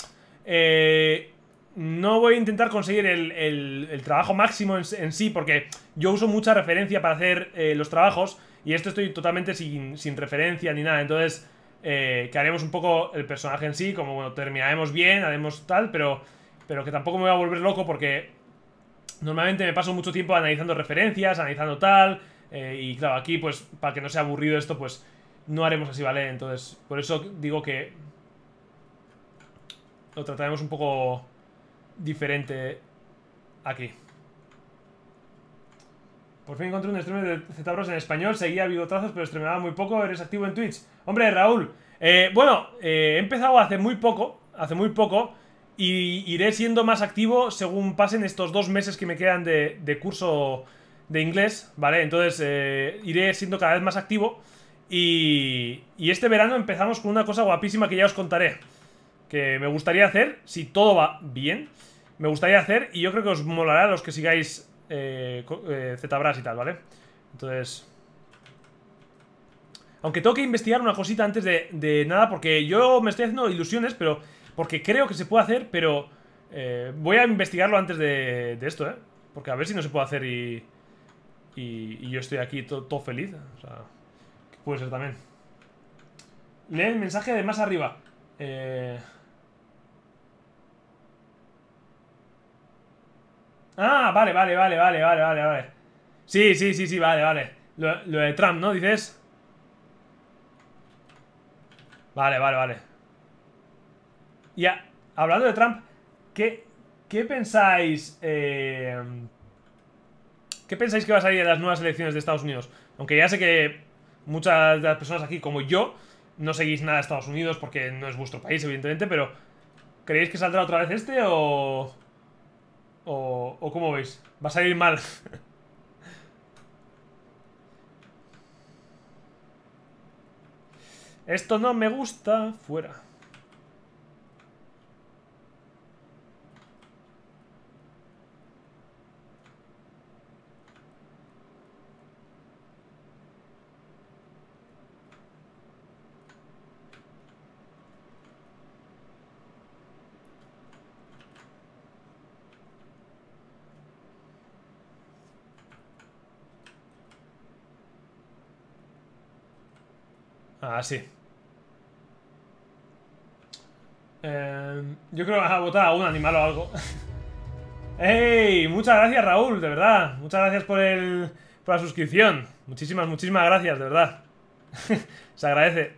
Eh, no voy a intentar conseguir el, trabajo máximo en, sí, porque yo uso mucha referencia para hacer eh, los trabajos y esto estoy totalmente sin, sin referencia ni nada. Entonces, eh, que haremos un poco el personaje en sí, como bueno, terminaremos bien, haremos tal, pero, pero que tampoco me voy a volver loco porque normalmente me paso mucho tiempo analizando referencias, analizando tal, eh, y claro, aquí pues para que no sea aburrido esto, pues no haremos así, ¿vale? Entonces, por eso digo que lo trataremos un poco diferente aquí. Por fin encontré un streamer de ZBros en español, seguía bigotazos, pero streamaba muy poco, eres activo en Twitch. Hombre, Raúl, eh, bueno, eh, he empezado hace muy poco, hace muy poco, y iré siendo más activo según pasen estos dos meses que me quedan de, curso de inglés, ¿vale? Entonces eh, iré siendo cada vez más activo y, y este verano empezamos con una cosa guapísima que ya os contaré, que me gustaría hacer, si todo va bien, me gustaría hacer y yo creo que os molará a los que sigáis eh, eh ZBrush y tal, ¿vale? Entonces... Aunque tengo que investigar una cosita antes de, nada, porque yo me estoy haciendo ilusiones, pero... Porque creo que se puede hacer, pero... Eh, voy a investigarlo antes de, esto, ¿eh? Porque a ver si no se puede hacer y... Y, yo estoy aquí todo feliz. O sea... Puede ser también. Lee el mensaje de más arriba. Eh... Ah, vale, vale, vale, vale, vale, vale, vale. Sí, sí, sí, sí, vale, vale. Lo, lo de Trump, ¿no? Dices... Vale, vale, vale. Ya, hablando de Trump, ¿qué, qué pensáis? Eh, ¿Qué pensáis que va a salir de las nuevas elecciones de Estados Unidos? Aunque ya sé que muchas de las personas aquí, como yo, no seguís nada de Estados Unidos porque no es vuestro país, evidentemente, pero ¿creéis que saldrá otra vez este o... o, o cómo veis? Va a salir mal. Esto no me gusta. Fuera. Ah, sí. Eh, yo creo que vas a a un animal o algo. ¡Ey! Muchas gracias, Raúl, de verdad. Muchas gracias por, el, por la suscripción. Muchísimas, muchísimas gracias, de verdad. Se agradece.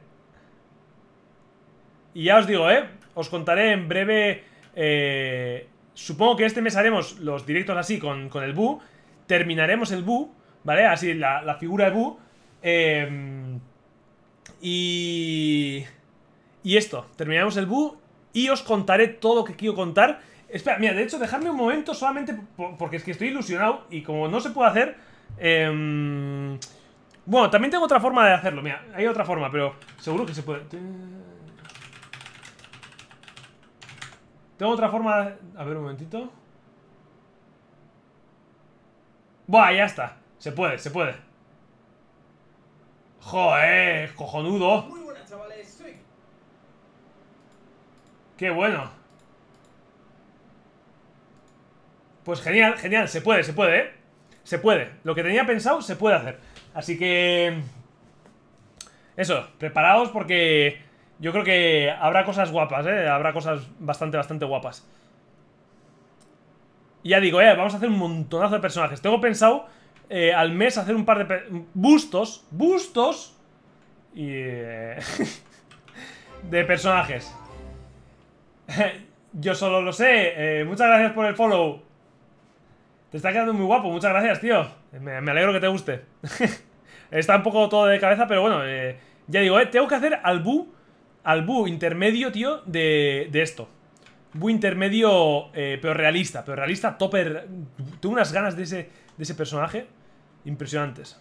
Y ya os digo, ¿eh? Os contaré en breve... Eh, supongo que este mes haremos los directos así con, con el Bu. Terminaremos el Bu, ¿vale? Así, la, la figura de Bu. Eh, y... Esto, terminaremos el Bu y os contaré todo lo que quiero contar. Espera, mira, de hecho, dejadme un momento solamente porque es que estoy ilusionado y como no se puede hacer... Eh, bueno, también tengo otra forma de hacerlo, mira, hay otra forma, pero seguro que se puede... Tengo otra forma... A ver, un momentito. Buah, ya está. Se puede, se puede. Joder, cojonudo. Muy buenas, chavales. Qué bueno. Pues genial, genial. Se puede, se puede, ¿eh? Se puede. Lo que tenía pensado se puede hacer. Así que... Eso, preparaos porque yo creo que habrá cosas guapas, ¿eh? Habrá cosas bastante, bastante guapas. Y ya digo, eh, vamos a hacer un montonazo de personajes. Tengo pensado eh, al mes hacer un par de bustos, bustos y eh, de personajes. Yo solo lo sé. Eh, muchas gracias por el follow. Te está quedando muy guapo. Muchas gracias, tío. Me, alegro que te guste. está un poco todo de cabeza, pero bueno. ya digo, tengo que hacer al bu, al bu intermedio, tío, de, de esto. Bu intermedio, pero realista. Pero realista, topper. Tengo unas ganas de ese de ese personaje impresionantes.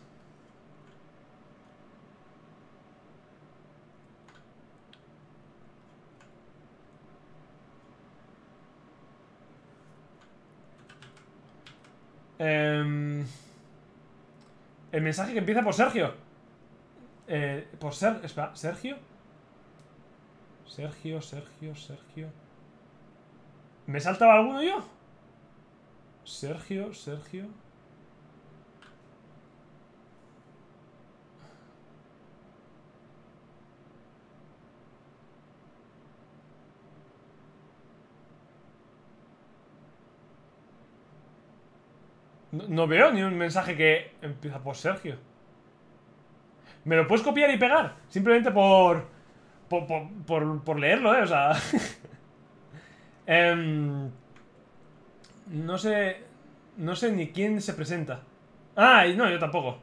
Em, el mensaje que empieza por Sergio. Eh, por ser... ¿Sergio? Sergio, Sergio, Sergio... ¿Me saltaba alguno yo? Sergio, Sergio... No, veo ni un mensaje que empieza por Sergio. ¿Me lo puedes copiar y pegar? Simplemente por... Por, leerlo, ¿eh? O sea... Em, no sé... No sé ni quién se presenta. Ah, no, yo tampoco.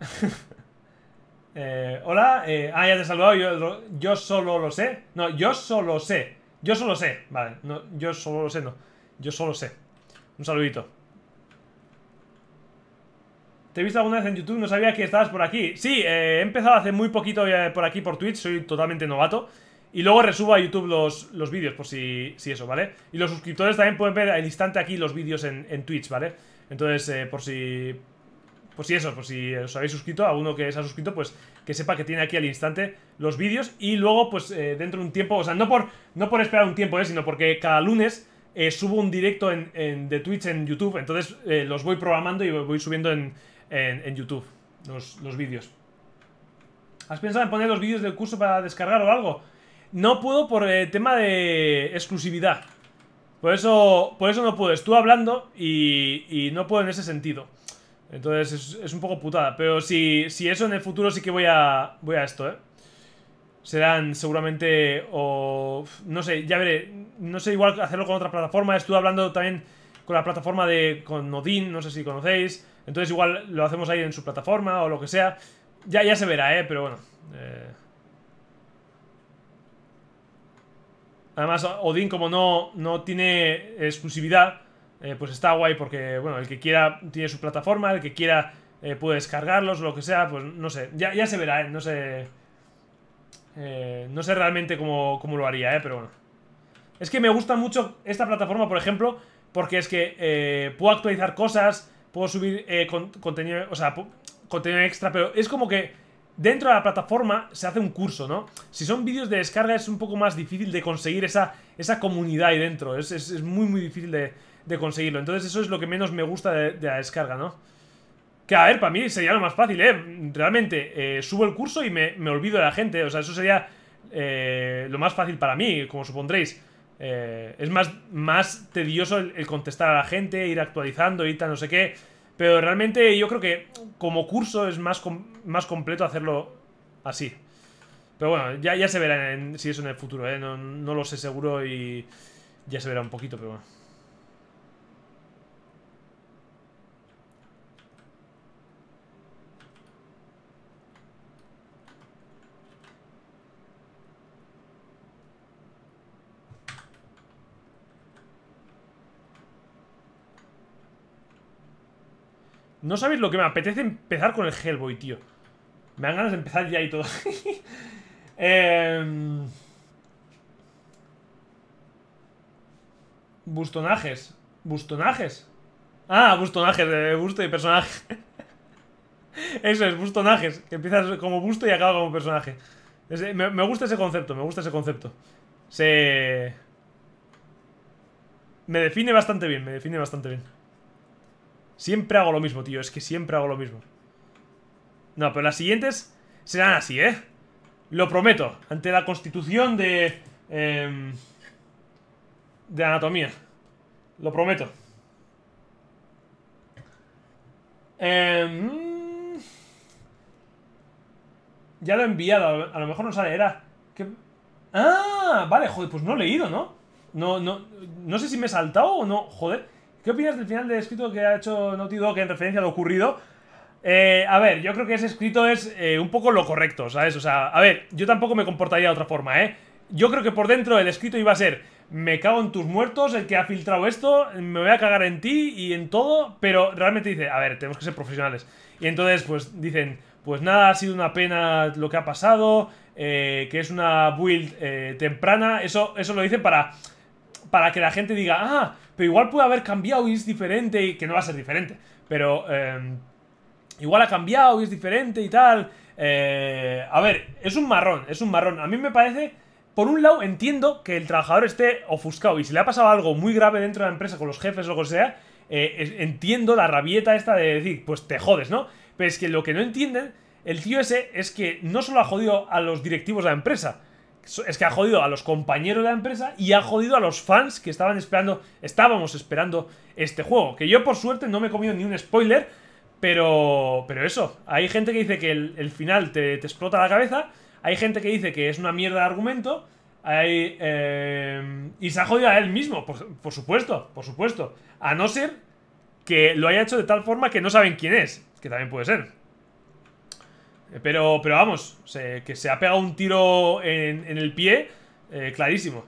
Eh, hola, eh, ah, ya te he saludado, yo, yo solo lo sé. No, yo solo sé. Yo solo sé, vale. No, yo solo lo sé, no. Yo solo sé. Un saludito. Te he visto alguna vez en YouTube, no sabía que estabas por aquí. Sí, eh, he empezado hace muy poquito eh, por aquí por Twitch, soy totalmente novato. Y luego resubo a YouTube los, los vídeos, por si, si, eso, ¿vale? Y los suscriptores también pueden ver al instante aquí los vídeos en, en, Twitch, ¿vale? Entonces, eh, por si... Por si eso, por si os habéis suscrito, a uno que se ha suscrito, pues que sepa que tiene aquí al instante los vídeos. Y luego, pues dentro de un tiempo, o sea, no por, no por esperar un tiempo, ¿eh? Sino porque cada lunes subo un directo en, de Twitch en YouTube. Entonces los voy programando y voy subiendo en en, YouTube, los, los vídeos. ¿Has pensado en poner los vídeos del curso para descargar o algo? No puedo por el tema de exclusividad. Por eso, por eso no puedo. Estuve hablando y, y no puedo en ese sentido. Entonces es, un poco putada. Pero si, si eso en el futuro sí que voy a, voy a esto, ¿eh? Serán seguramente o... No sé, ya veré. No sé igual hacerlo con otra plataforma. Estuve hablando también con la plataforma de... Con Odin, no sé si conocéis. Entonces igual lo hacemos ahí en su plataforma o lo que sea. Ya, ya se verá, ¿eh? Pero bueno. Eh... Además, Odin como no, no tiene exclusividad eh, pues está guay porque, bueno, el que quiera tiene su plataforma, el que quiera eh, puede descargarlos, lo que sea, pues no sé, ya, ya se verá, ¿eh? no sé... no sé realmente cómo, lo haría, ¿eh? Pero bueno. Es que me gusta mucho esta plataforma, por ejemplo, porque es que puedo actualizar cosas, puedo subir contenido, o sea, contenido extra, pero es como que dentro de la plataforma se hace un curso, ¿no? Si son vídeos de descarga es un poco más difícil de conseguir esa, esa comunidad ahí dentro, es muy muy difícil de, de conseguirlo. Entonces eso es lo que menos me gusta de, la descarga, ¿no? Que a ver, para mí sería lo más fácil, ¿eh? Realmente, eh, subo el curso y me, olvido de la gente. O sea, eso sería eh, lo más fácil para mí, como supondréis. Eh, es más, más tedioso el, contestar a la gente, ir actualizando y tal, no sé qué. Pero realmente yo creo que como curso es más, más completo hacerlo así. Pero bueno, ya, ya se verá si eso en el futuro, ¿eh? No, no lo sé seguro y ya se verá un poquito, pero bueno. No sabéis lo que me apetece empezar con el Hellboy, tío. Me dan ganas de empezar ya y todo. eh... Bustonajes. ¿Bustonajes? Ah, bustonajes, de busto y personaje. Eso es, bustonajes. Que empiezas como busto y acaba como personaje. Me, me, gusta ese concepto, me gusta ese concepto. Se... Me define bastante bien, me define bastante bien. Siempre hago lo mismo, tío. Es que siempre hago lo mismo. No, pero las siguientes serán así, ¿eh? Lo prometo. Ante la constitución de... Em, de anatomía. Lo prometo. Em, ya lo he enviado. A lo mejor no sale. Era... Ah, vale, joder, pues no he leído, ¿no? No, no, no sé si me he saltado o no. Joder. ¿Qué opinas del final del escrito que ha hecho Naughty Dog en referencia a lo ocurrido? Eh, a ver, yo creo que ese escrito es eh, un poco lo correcto, ¿sabes? O sea, a ver, yo tampoco me comportaría de otra forma, ¿eh? Yo creo que por dentro el escrito iba a ser me cago en tus muertos, el que ha filtrado esto, me voy a cagar en ti y en todo, pero realmente dice, a ver, tenemos que ser profesionales. Y entonces, pues dicen, pues nada, ha sido una pena lo que ha pasado, eh, que es una build temprana, eso, eso lo dicen para, para que la gente diga, ah, pero igual puede haber cambiado y es diferente, y que no va a ser diferente, pero em, igual ha cambiado y es diferente y tal. Eh, a ver, es un marrón, es un marrón. A mí me parece, por un lado, entiendo que el trabajador esté ofuscado y si le ha pasado algo muy grave dentro de la empresa con los jefes o lo que sea, eh, entiendo la rabieta esta de decir, pues te jodes, ¿no? Pero es que lo que no entienden el tío ese es que no solo ha jodido a los directivos de la empresa, es que ha jodido a los compañeros de la empresa y ha jodido a los fans que estaban esperando, estábamos esperando este juego. Que yo por suerte no me he comido ni un spoiler, pero, pero eso, hay gente que dice que el, final te, explota la cabeza, hay gente que dice que es una mierda de argumento, hay, eh, y se ha jodido a él mismo, por, por supuesto, por supuesto. A no ser que lo haya hecho de tal forma que no saben quién es, que también puede ser. Eh, pero, pero vamos, que se ha pegado un tiro en, el pie, eh, clarísimo.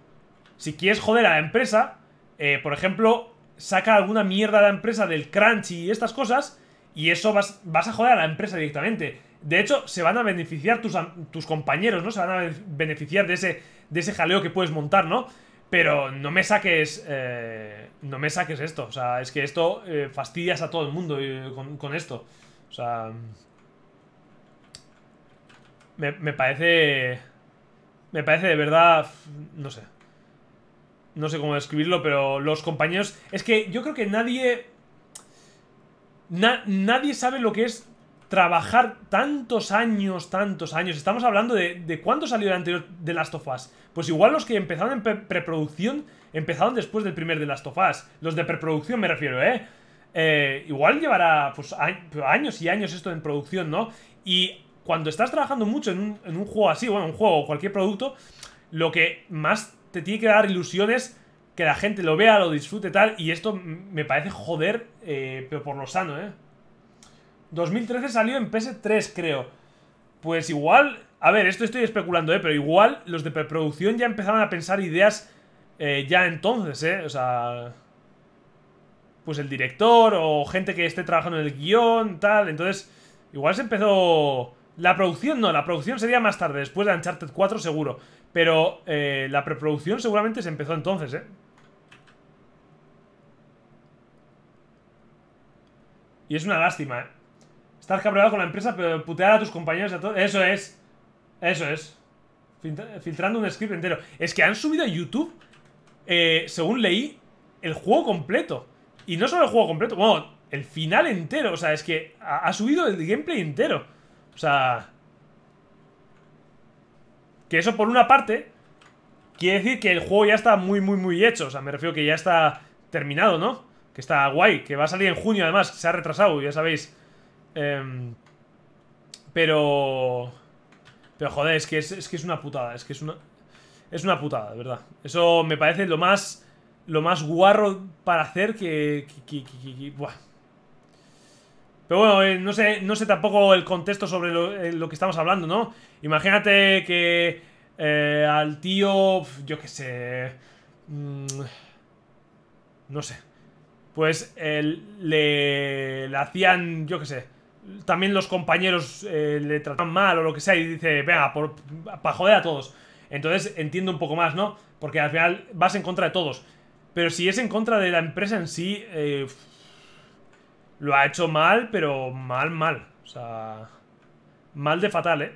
Si quieres joder a la empresa, eh, por ejemplo, saca alguna mierda a la empresa del crunch y estas cosas, y eso vas, vas a joder a la empresa directamente. De hecho, se van a beneficiar tus, tus compañeros, ¿no? Se van a beneficiar de ese, de ese jaleo que puedes montar, ¿no? Pero no me saques. no me saques esto. O sea, es que esto fastidias a todo el mundo con, con, esto. O sea me, parece... Me parece de verdad... No sé. No sé cómo describirlo, pero los compañeros... Es que yo creo que nadie... nadie sabe lo que es trabajar tantos años, tantos años. Estamos hablando de, de cuándo salió el anterior de Last of Us. Pues igual los que empezaron en preproducción empezaron después del primer de Last of Us. Los de preproducción me refiero, ¿eh? eh, igual llevará pues, años y años esto en producción, ¿no? Y cuando estás trabajando mucho en un, juego así, bueno, un juego o cualquier producto, lo que más te tiene que dar ilusión es que la gente lo vea, lo disfrute tal, y esto me parece joder, eh, pero por lo sano, ¿eh? 2013 salió en PS3, creo. Pues igual, a ver, esto estoy especulando, ¿eh? Pero igual los de preproducción ya empezaban a pensar ideas eh, ya entonces, ¿eh? O sea... Pues el director o gente que esté trabajando en el guion, tal. Entonces, igual se empezó... La producción no, la producción sería más tarde, después de Uncharted 4 seguro. Pero eh, la preproducción seguramente se empezó entonces, ¿eh? Y es una lástima, ¿eh? Estar cabreado con la empresa, pero putear a tus compañeros a todos. Eso es. Eso es. Filtrando un script entero. Es que han subido a YouTube, eh, según leí, el juego completo. Y no solo el juego completo, bueno, el final entero. O sea, es que ha, subido el gameplay entero. O sea... Que eso por una parte quiere decir que el juego ya está muy, muy, muy hecho. O sea, me refiero que ya está terminado, ¿no? Que está guay, que va a salir en junio además, se ha retrasado, ya sabéis. Em, pero... Pero joder, es que es, que es una putada, es que es una... Es una putada, de verdad. Eso me parece lo más... Lo más guarro para hacer que... Pero bueno, eh, no, sé, tampoco el contexto sobre eh, lo, que estamos hablando, ¿no? Imagínate que eh, al tío... Yo qué sé... Mm, no sé. Pues le, le hacían, yo qué sé también los compañeros eh, le tratan mal o lo que sea y dice, venga, para joder a todos. Entonces entiendo un poco más, ¿no? Porque al final vas en contra de todos. Pero si es en contra de la empresa en sí, eh, lo ha hecho mal, pero mal, mal. O sea, mal de fatal, ¿eh?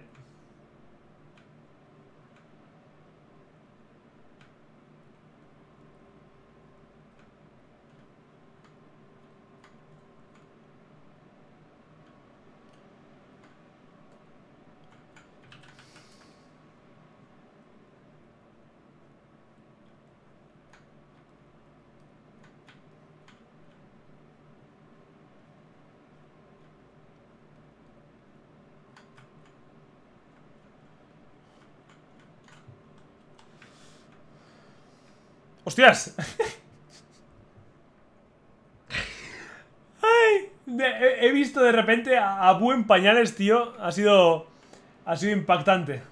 ¡Hostias! He, visto de repente a, a Buen Pañales, tío. Ha sido... Ha sido impactante.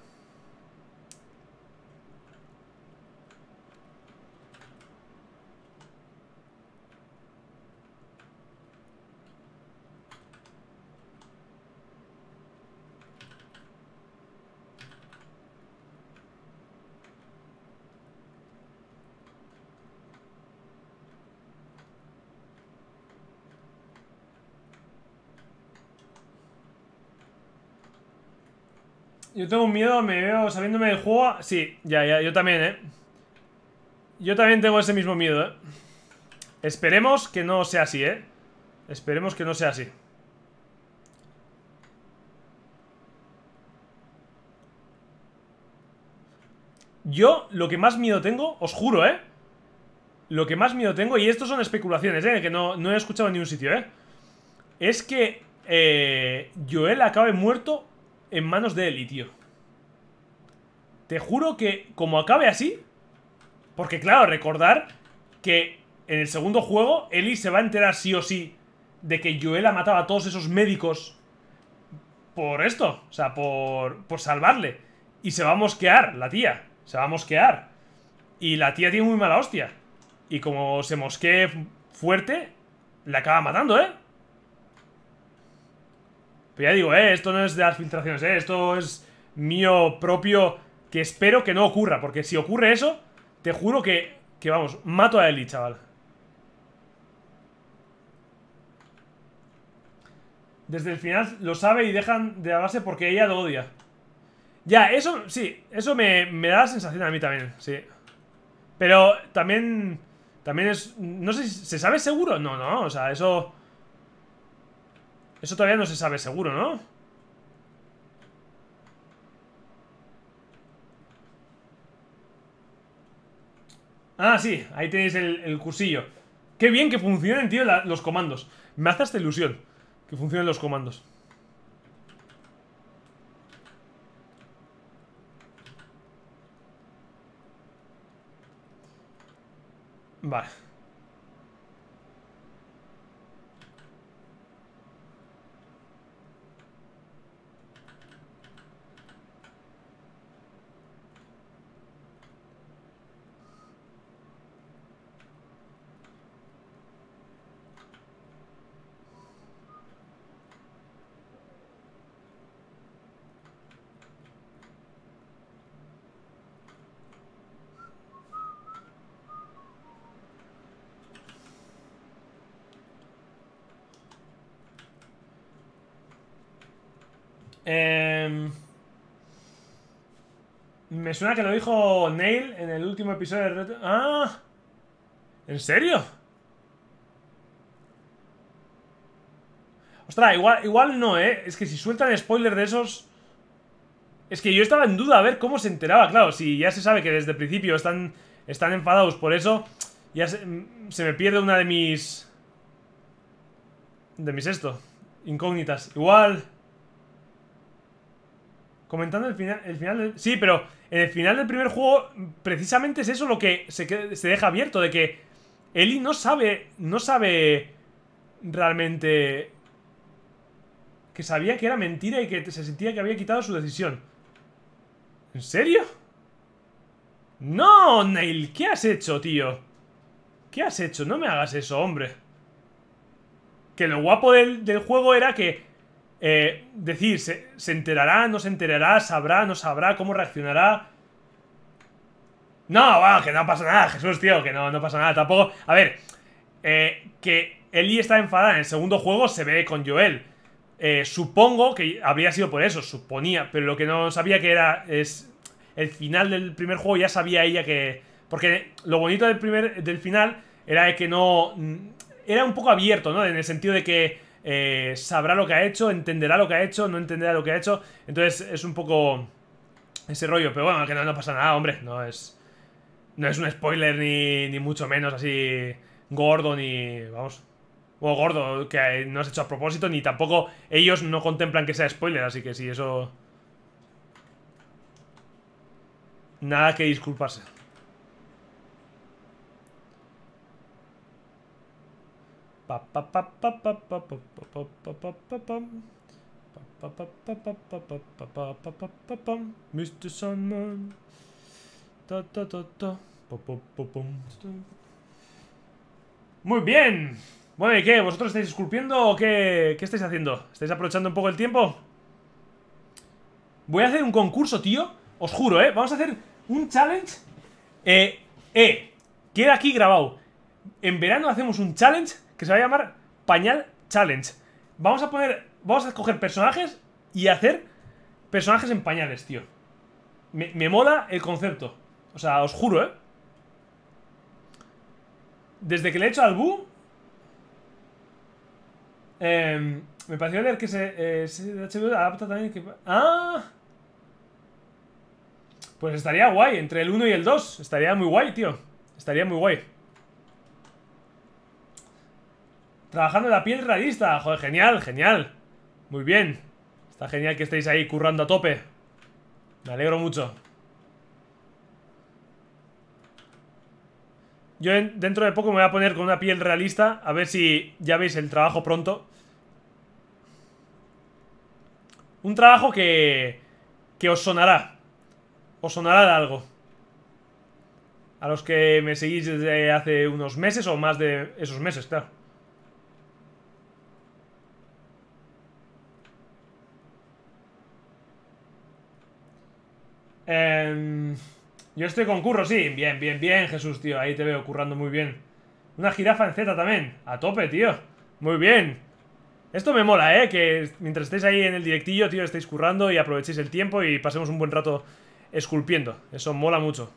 Yo tengo un miedo, me veo sabiéndome del juego. Sí, ya, ya, yo también, ¿eh? Yo también tengo ese mismo miedo, ¿eh? Esperemos que no sea así, ¿eh? Esperemos que no sea así. Yo lo que más miedo tengo, os juro, ¿eh? Lo que más miedo tengo, y esto son especulaciones, ¿eh? Que no, no he escuchado en ningún sitio, ¿eh? Es que eh, Joel acabe muerto en manos de Eli, tío. Te juro que como acabe así... Porque claro, recordar que en el segundo juego Eli se va a enterar sí o sí de que Joel ha matado a todos esos médicos por esto, o sea, por, por salvarle. Y se va a mosquear la tía, se va a mosquear. Y la tía tiene muy mala hostia. Y como se mosquee fuerte, le acaba matando, ¿eh? Pero ya digo, eh, esto no es de las filtraciones, eh, esto es mío propio que espero que no ocurra, porque si ocurre eso, te juro que, que vamos, mato a Eli, chaval. Desde el final lo sabe y dejan de la base porque ella lo odia. Ya, eso, sí, eso me, me da la sensación a mí también, sí. Pero también, también es, no sé, ¿se sabe seguro? No, no, o sea, eso... Eso todavía no se sabe seguro, ¿no? Ah, sí, ahí tenéis el, cursillo Qué bien que funcionen, tío, los comandos Me hace hasta ilusión que funcionen los comandos. Vale. Me suena que lo dijo Neil en el último episodio de Red... ¡Ah! ¿En serio? Ostras, igual, igual no, ¿eh? Es que si sueltan spoiler de esos... Es que yo estaba en duda a ver cómo se enteraba, claro, si ya se sabe que desde el principio están, están enfadados por eso, ya se, se me pierde una de mis... De mis esto, incógnitas. Igual... Comentando el final, el final. Sí, pero en el final del primer juego precisamente es eso lo que se, deja abierto, de que Eli no sabe, no sabe realmente que sabía que era mentira y que se sentía que había quitado su decisión. ¿En serio? No, Neil, ¿qué has hecho, tío? ¿Qué has hecho? No me hagas eso, hombre. Que lo guapo del, del juego era que eh, decir, ¿se, enterará, no se enterará, sabrá, no sabrá, cómo reaccionará? No, bueno, que no pasa nada, Jesús, tío, que no, no pasa nada. Tampoco, a ver, eh, que Ellie está enfadada en el segundo juego se ve con Joel. Eh, supongo que habría sido por eso, suponía, pero lo que no sabía que era es el final del primer juego ya sabía ella que porque lo bonito del primer del final era que no era un poco abierto, ¿no? En el sentido de que eh, sabrá lo que ha hecho, entenderá lo que ha hecho, no entenderá lo que ha hecho. Entonces es un poco ese rollo. Pero bueno, que no, pasa nada, hombre. No es, no es un spoiler ni, ni mucho menos así gordo ni... Vamos... O gordo, que no has hecho a propósito, ni tampoco ellos no contemplan que sea spoiler, así que sí, eso... Nada que disculparse. Mr. Sandman. Muy bien. Bueno, ¿y qué? ¿Vosotros estáis esculpiendo o qué, qué estáis haciendo? ¿Estáis aprovechando un poco el tiempo? Voy a hacer un concurso, tío. Os juro, ¿eh? Vamos a hacer un challenge. Eh, eh. Queda aquí grabado. En verano hacemos un challenge que se va a llamar Pañal Challenge. Vamos a poner, vamos a escoger personajes y hacer personajes en pañales, tío. Me, mola el concepto. O sea, os juro, ¿eh? Desde que le he hecho al Bu... Em, me pareció leer que se, eh, adapta también... ¡Ah! Pues estaría guay, entre el 1 y el 2. Estaría muy guay, tío. Estaría muy guay. Trabajando en la piel realista. Joder, genial, genial. Muy bien. Está genial que estéis ahí currando a tope. Me alegro mucho. Yo dentro de poco me voy a poner con una piel realista. A ver si ya veis el trabajo pronto. Un trabajo que... Que os sonará. Os sonará de algo. A los que me seguís desde hace unos meses o más de esos meses, claro. Em, yo estoy con curro, sí. Bien, bien, bien, Jesús, tío. Ahí te veo currando muy bien. Una jirafa en Z también. A tope, tío. Muy bien. Esto me mola, ¿eh? Que mientras estéis ahí en el directillo, tío, estéis currando y aprovechéis el tiempo y pasemos un buen rato esculpiendo. Eso mola mucho.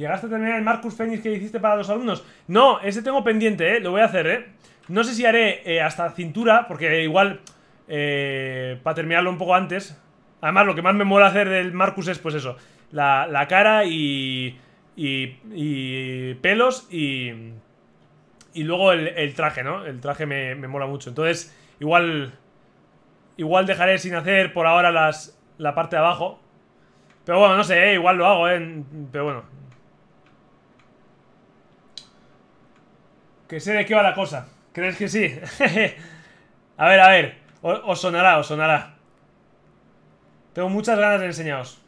¿Llegaste a terminar el Marcus Fenix que hiciste para los alumnos? No, ese tengo pendiente, ¿eh? Lo voy a hacer, ¿eh? No sé si haré eh, hasta cintura, porque igual... Eh, para terminarlo un poco antes. Además, lo que más me mola hacer del Marcus es, pues eso, la, cara y, y, y, pelos y, y luego el, traje, ¿no? El traje me, me, mola mucho. Entonces, igual, igual dejaré sin hacer por ahora las, la parte de abajo. Pero bueno, no sé, ¿eh? igual lo hago, ¿eh? Pero bueno. Que sé de qué va la cosa. ¿Crees que sí? a ver, a ver. Os sonará, os sonará. Tengo muchas ganas de enseñaros.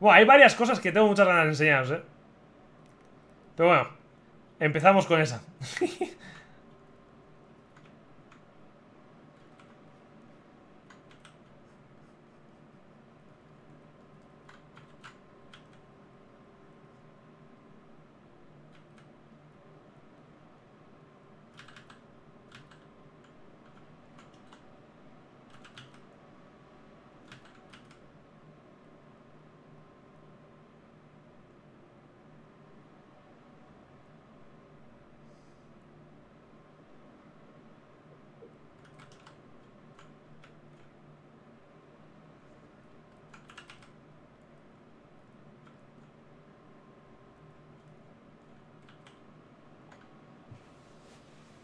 Bueno, hay varias cosas que tengo muchas ganas de enseñaros, ¿eh? Pero bueno, empezamos con esa.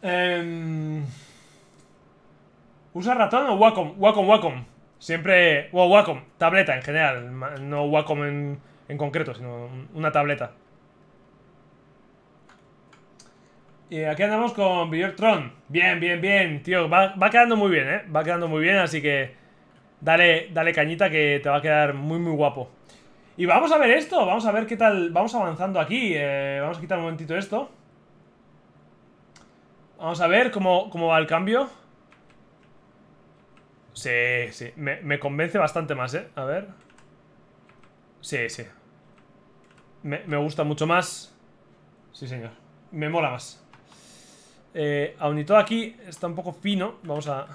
Eh, ¿Usa ratón o Wacom? Wacom, Wacom. Siempre... O Wacom, tableta en general. No Wacom en, en concreto, sino una tableta. Y aquí andamos con Tron. Bien, bien, bien, tío. Va, va, quedando muy bien, ¿eh? Va quedando muy bien, así que... Dale, dale cañita que te va a quedar muy, muy guapo. Y vamos a ver esto. Vamos a ver qué tal... Vamos avanzando aquí. Eh, vamos a quitar un momentito esto. Vamos a ver cómo, va el cambio. Sí, sí. Me, convence bastante más, ¿eh? A ver. Sí, sí. Me, gusta mucho más. Sí, señor. Me mola más. Eh, aun y todo aquí está un poco fino. Vamos a...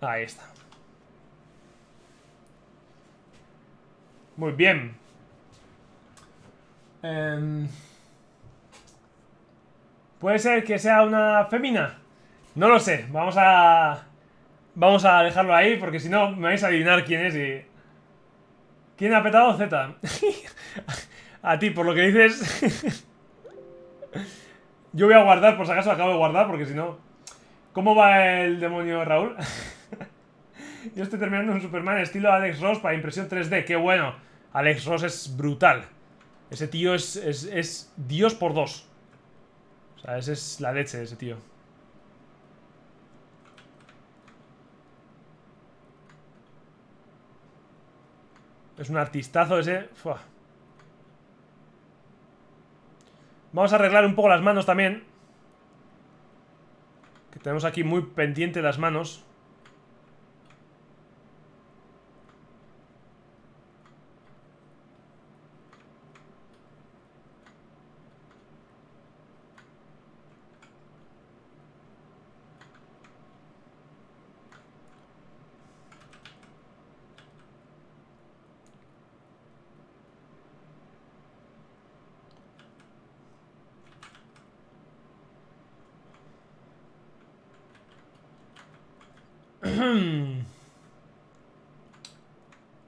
Ahí está. Muy bien. Em, ¿Puede ser que sea una femina? No lo sé. Vamos a... Vamos a dejarlo ahí porque si no me vais a adivinar quién es y... ¿Quién ha petado Z? a ti, por lo que dices... Yo voy a guardar, por si acaso acabo de guardar porque si no... ¿Cómo va el demonio Raúl? Yo estoy terminando un Superman estilo Alex Ross para impresión 3D. ¡Qué bueno! Alex Ross es brutal. Ese tío es, es, Dios por dos. O sea, esa es la leche de ese tío. Es un artistazo ese. Vamos a arreglar un poco las manos también. Que tenemos aquí muy pendiente las manos.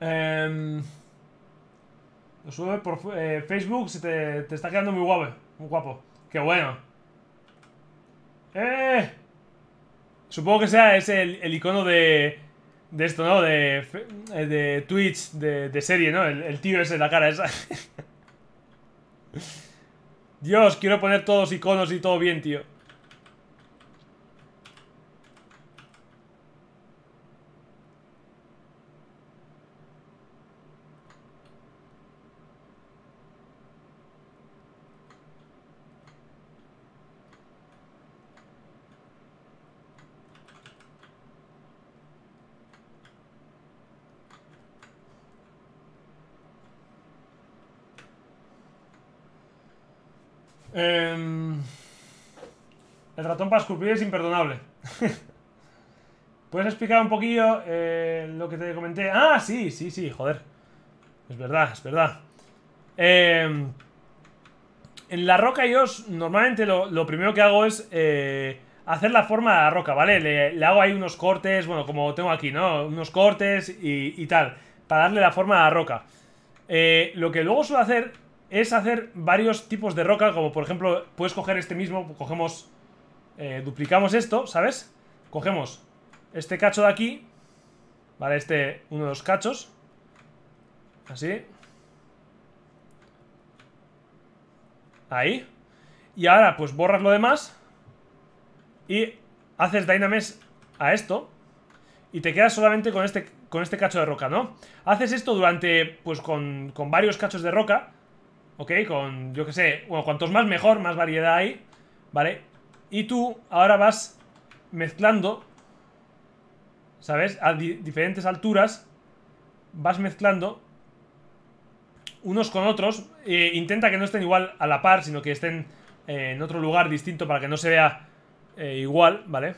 Eh, lo sube por eh, Facebook, se te, está quedando muy guapo, muy guapo. Qué bueno. ¡Eh! Supongo que sea ese el, icono de, de esto, ¿no? De, eh, Twitch, de, serie, ¿no? El, el, tío ese, la cara esa. Dios, quiero poner todos iconos y todo bien, tío. Eh, Esculpir es imperdonable. ¿Puedes explicar un poquillo eh, lo que te comenté? Ah, sí, sí, sí, joder. Es verdad, es verdad. Eh, en la roca yo normalmente lo, primero que hago es eh, hacer la forma de la roca, ¿vale? Le, hago ahí unos cortes, bueno, como tengo aquí, ¿no? Unos cortes y, tal, para darle la forma a la roca. Eh, lo que luego suelo hacer es hacer varios tipos de roca, como por ejemplo, puedes coger este mismo, cogemos, eh, duplicamos esto, ¿sabes? Cogemos este cacho de aquí, ¿vale? Este, uno de los cachos, así. Ahí. Y ahora, pues borras lo demás y haces Dynamesh a esto y te quedas solamente con este, con este cacho de roca, ¿no? Haces esto durante, pues con, con varios cachos de roca, ¿ok? Con, yo que sé, bueno, cuantos más mejor, más variedad hay, ¿vale? Y tú ahora vas mezclando, ¿sabes? A diferentes alturas, vas mezclando unos con otros. Eh, intenta que no estén igual a la par, sino que estén eh, en otro lugar distinto para que no se vea eh, igual, ¿vale?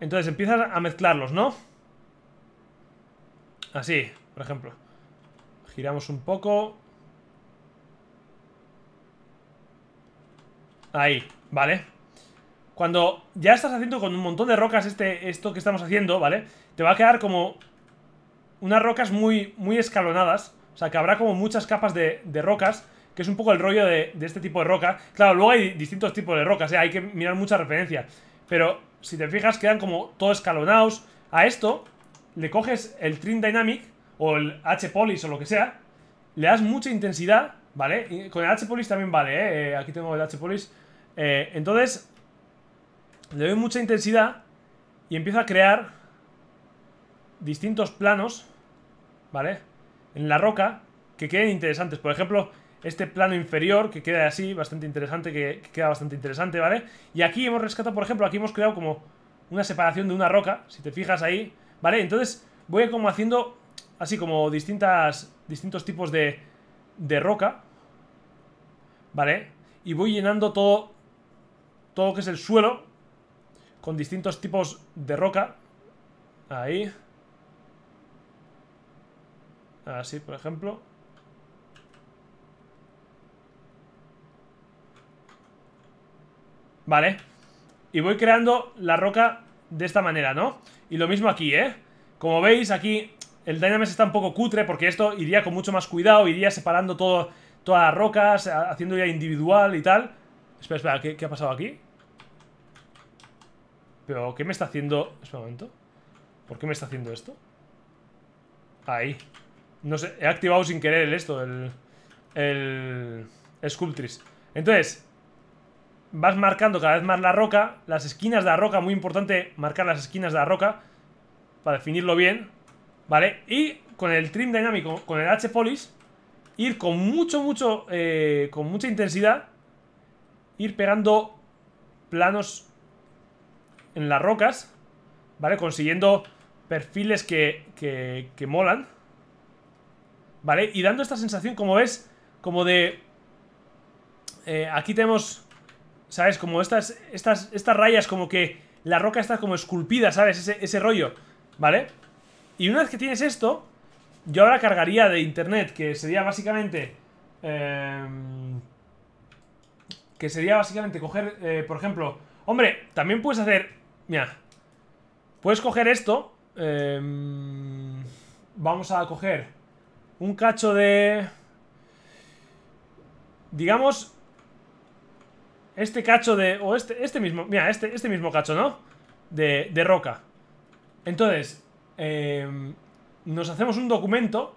Entonces empiezas a mezclarlos, ¿no? Así, por ejemplo Giramos un poco Ahí, ¿vale? Cuando ya estás haciendo con un montón de rocas este, esto que estamos haciendo, ¿vale? Te va a quedar como unas rocas muy, muy escalonadas O sea, que habrá como muchas capas de, rocas que es un poco el rollo de, este tipo de roca. Claro, luego hay distintos tipos de rocas, ¿eh? hay que mirar muchas referencias. Pero si te fijas, quedan como todos escalonados. A esto le coges el Trim Dynamic o el H-Polish o lo que sea, le das mucha intensidad, ¿vale? Y con el H-Polish también vale, ¿eh? ¿eh? Aquí tengo el H-Polish. Eh, entonces, le doy mucha intensidad y empiezo a crear distintos planos, ¿vale? En la roca que queden interesantes. Por ejemplo, este plano inferior que queda así, bastante interesante, que, queda bastante interesante, ¿vale? Y aquí hemos rescatado, por ejemplo, aquí hemos creado como una separación de una roca, si te fijas ahí, ¿vale? Entonces voy como haciendo así como distintas, distintos tipos de, de roca, ¿vale? Y voy llenando todo, todo lo que es el suelo con distintos tipos de roca, ahí, así, por ejemplo ¿Vale? Y voy creando la roca de esta manera, ¿no? Y lo mismo aquí, ¿eh? Como veis, aquí el Dynamesh está un poco cutre porque esto iría con mucho más cuidado, iría separando todo, todas las rocas, haciendo ya individual y tal. Espera, espera, ¿qué, ha pasado aquí? ¿Pero qué me está haciendo? Espera un momento. ¿Por qué me está haciendo esto? Ahí. No sé, he activado sin querer el esto, el... El... Sculptris. Entonces, vas marcando cada vez más la roca, las esquinas de la roca, muy importante marcar las esquinas de la roca para definirlo bien, ¿vale? Y con el trim dinámico, con el H-Polish, ir con mucho, mucho, eh, con mucha intensidad, ir pegando planos en las rocas, ¿vale? Consiguiendo perfiles que, que, que molan, ¿vale? Y dando esta sensación, como ves, como de... Eh, aquí tenemos ¿Sabes? Como estas, estas, estas rayas como que la roca está como esculpida, ¿sabes? Ese, ese rollo, ¿vale? Y una vez que tienes esto, yo ahora cargaría de internet, que sería básicamente... Em, que sería básicamente coger, eh, por ejemplo... Hombre, también puedes hacer... Mira. Puedes coger esto. Em, vamos a coger un cacho de... Digamos, este cacho de... O este, este mismo... Mira, este, este mismo cacho, ¿no? De, de roca. Entonces, em, nos hacemos un documento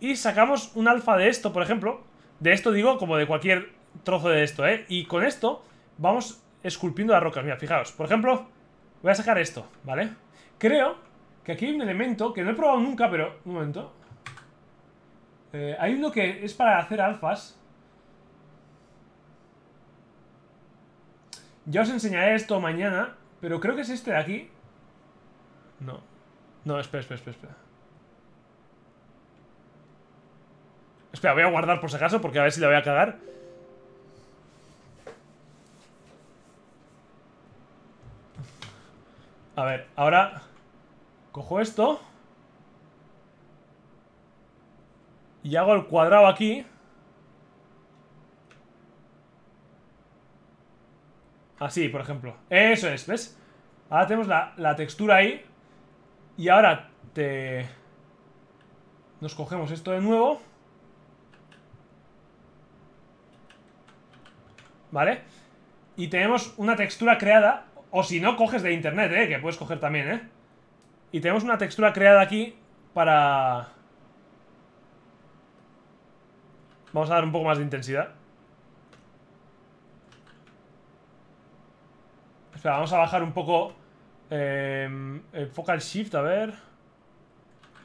y sacamos un alfa de esto, por ejemplo. De esto digo, como de cualquier trozo de esto, ¿eh? Y con esto vamos esculpiendo la roca. Mira, fijaos. Por ejemplo, voy a sacar esto, ¿vale? Creo que aquí hay un elemento que no he probado nunca, pero... Un momento. Eh, hay uno que es para hacer alfas. Ya os enseñaré esto mañana, pero creo que es este de aquí. No. No, espera, espera, espera, espera. Espera, voy a guardar por si acaso, porque a ver si la voy a cagar. A ver, ahora cojo esto y hago el cuadrado aquí. Así, por ejemplo. Eso es, ¿ves? Ahora tenemos la, la textura ahí. Y ahora te... Nos cogemos esto de nuevo. ¿Vale? Y tenemos una textura creada O si no, coges de internet, ¿eh? Que puedes coger también, ¿eh? Y tenemos una textura creada aquí Para... Vamos a dar un poco más de intensidad Espera, vamos a bajar un poco eh, El focal shift, a ver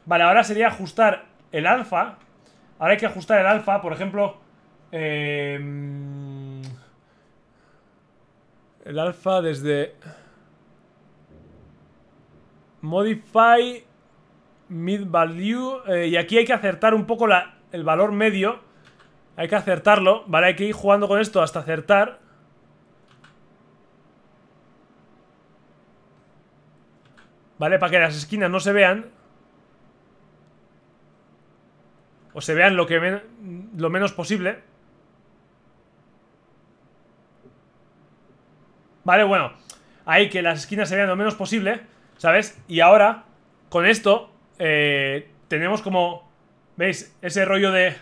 Vale, ahora sería ajustar el alfa Ahora hay que ajustar el alfa, por ejemplo eh, el alfa desde... Modify Mid Value eh, Y aquí hay que acertar un poco la, el valor medio. Hay que acertarlo Vale, hay que ir jugando con esto hasta acertar. Vale, para que las esquinas no se vean. O se vean lo, que lo menos posible Vale, bueno Hay que las esquinas se vean lo menos posible ¿Sabes? Y ahora, con esto eh, Tenemos como ¿Veis? Ese rollo de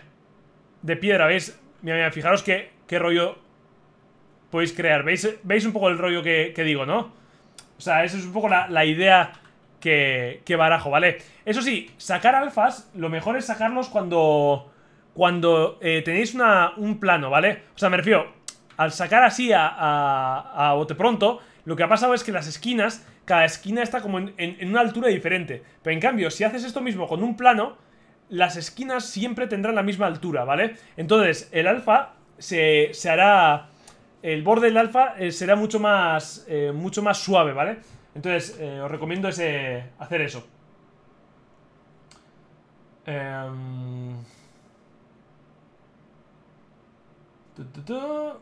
De piedra, ¿veis? Mira, mira, fijaros qué, qué rollo Podéis crear, ¿veis? ¿Veis un poco el rollo que, digo, no? O sea, esa es un poco la, idea que, que, barajo, ¿vale? Eso sí, sacar alfas Lo mejor es sacarlos cuando Cuando eh, tenéis una, un plano, ¿vale? O sea, me refiero al sacar así a, a, bote pronto, lo que ha pasado es que las esquinas, cada esquina está como en, una altura diferente. Pero en cambio, si haces esto mismo con un plano, las esquinas siempre tendrán la misma altura, ¿vale? Entonces, el alfa se, hará... El borde del alfa eh, será mucho más, eh, mucho más suave, ¿vale? Entonces, eh, os recomiendo ese, hacer eso.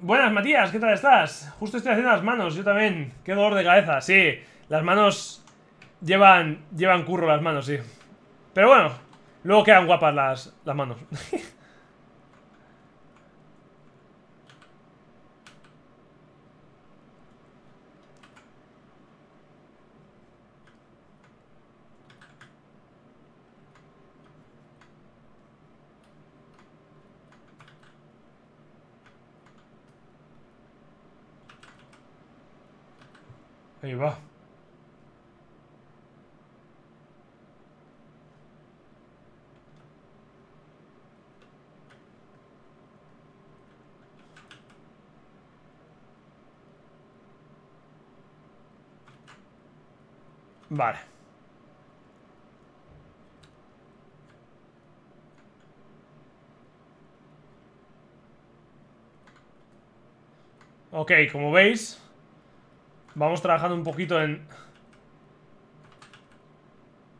Buenas, Matías, ¿qué tal estás? Justo estoy haciendo las manos, yo también. Qué dolor de cabeza, sí. Las manos llevan, llevan curro las manos, sí. Pero bueno, luego quedan guapas las, las manos. Ahí va. Vale. Ok, como veis Vamos trabajando un poquito en...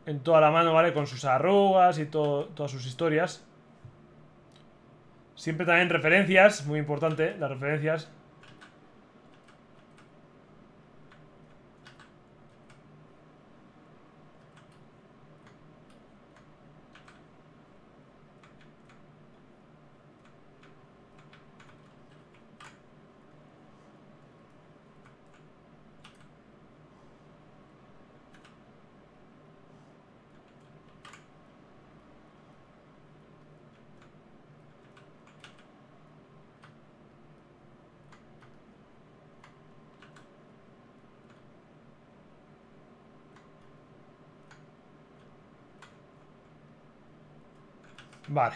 En toda la mano, ¿vale? Con sus arrugas y todas sus historias. Siempre también referencias, muy importante, las referencias. Vale.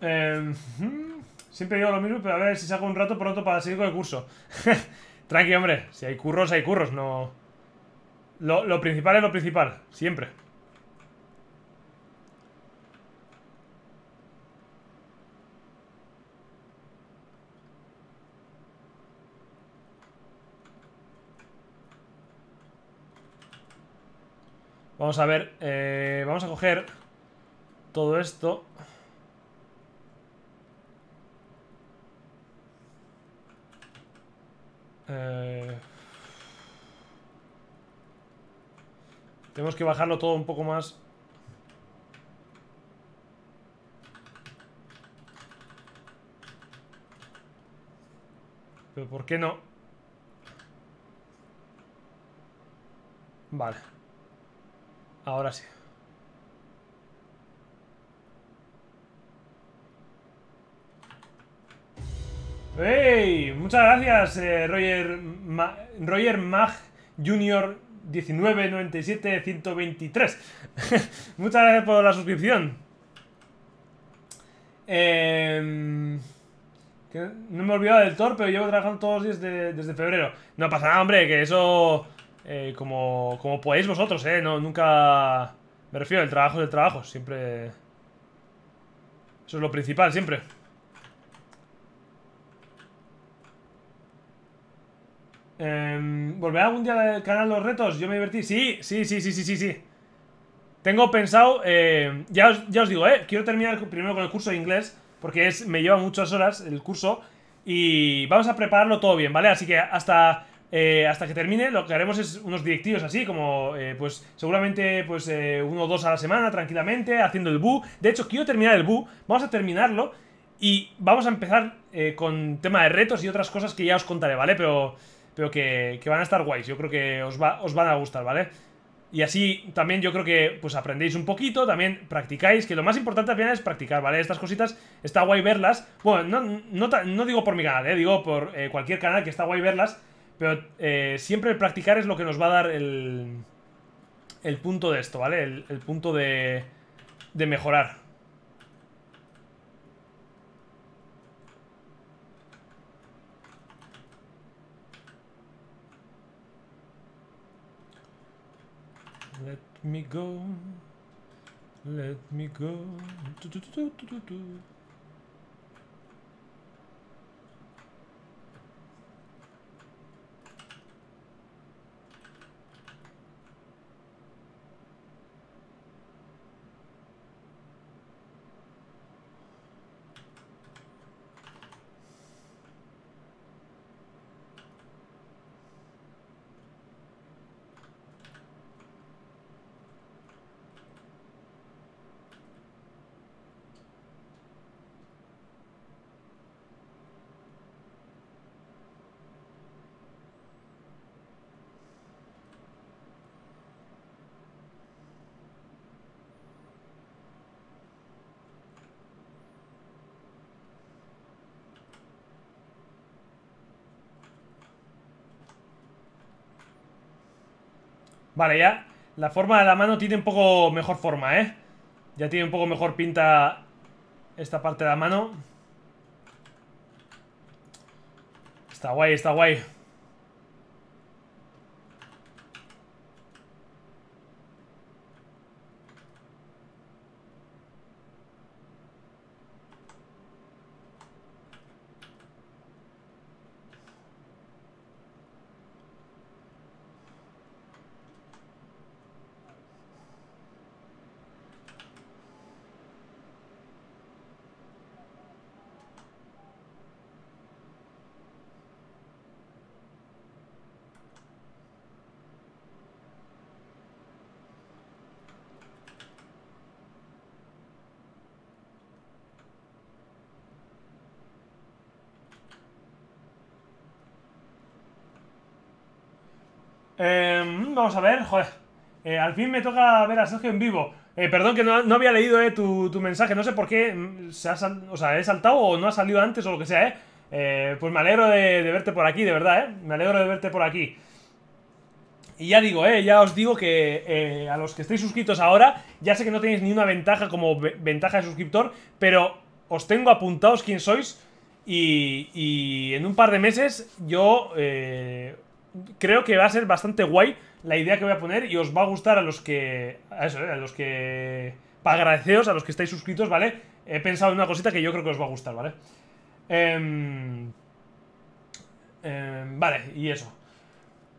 Eh, siempre digo lo mismo, pero a ver si saco un rato pronto para seguir con el curso. Tranqui, hombre. Si hay curros, hay curros. No... Lo, lo principal es lo principal. Siempre. Vamos a ver, eh, vamos a coger todo esto. Eh, tenemos que bajarlo todo un poco más. Pero ¿por qué no? Vale. Ahora sí. ¡Hey! Muchas gracias, eh, Roger, Roger Mag Junior 1997 123. Muchas gracias por la suscripción. Eh, no me he olvidado del Thor, pero llevo trabajando todos los días desde febrero. No pasa nada, hombre, que eso... Eh, como, como podéis vosotros, ¿eh? No, nunca... Me refiero, el trabajo es el trabajo, siempre... Eso es lo principal, siempre. Eh, ¿Volverá algún día al canal Los Retos? Yo me divertí. Sí, sí, sí, sí, sí, sí, sí. Tengo pensado... Eh, ya, os, ya os digo, ¿eh? Quiero terminar primero con el curso de inglés porque es, me lleva muchas horas el curso y vamos a prepararlo todo bien, ¿vale? Así que hasta, eh, hasta que termine lo que haremos es unos directivos así, como eh, pues seguramente pues eh, uno o dos a la semana tranquilamente, haciendo el bu. De hecho, quiero terminar el bu, vamos a terminarlo y vamos a empezar con tema de retos y otras cosas que ya os contaré, ¿vale? Pero, pero que, que van a estar guays, yo creo que os, va, os van a gustar, ¿vale? Y así también yo creo que pues aprendéis un poquito, también practicáis, que lo más importante al final es practicar, ¿vale? Estas cositas está guay verlas. Bueno, no, no, digo por mi canal, ¿eh? digo por eh, cualquier canal que está guay verlas, pero eh, siempre el practicar es lo que nos va a dar el, el punto de esto, ¿vale? El, el punto de, de mejorar. Let me go. Let me go. Vale, ya la forma de la mano tiene un poco mejor forma, ¿eh? Ya tiene un poco mejor pinta esta parte de la mano. Está guay, está guay. Vamos a ver, joder. Eh, al fin me toca ver a Sergio en vivo. Eh, perdón que no, había leído eh, tu, mensaje, no sé por qué mm, se ha o sea, he saltado o no ha salido antes o lo que sea, ¿eh? pues me alegro de, verte por aquí, de verdad, ¿eh? Me alegro de verte por aquí. Y ya digo, ¿eh? Ya os digo que a los que estéis suscritos ahora, ya sé que no tenéis ni una ventaja como ventaja de suscriptor, pero os tengo apuntados quién sois y, y en un par de meses yo creo que va a ser bastante guay la idea que voy a poner y os va a gustar a los que... A eso, ¿eh? a los que... Para agradeceros a los que estáis suscritos, ¿vale? He pensado en una cosita que yo creo que os va a gustar, ¿vale? Em, em, vale, y eso.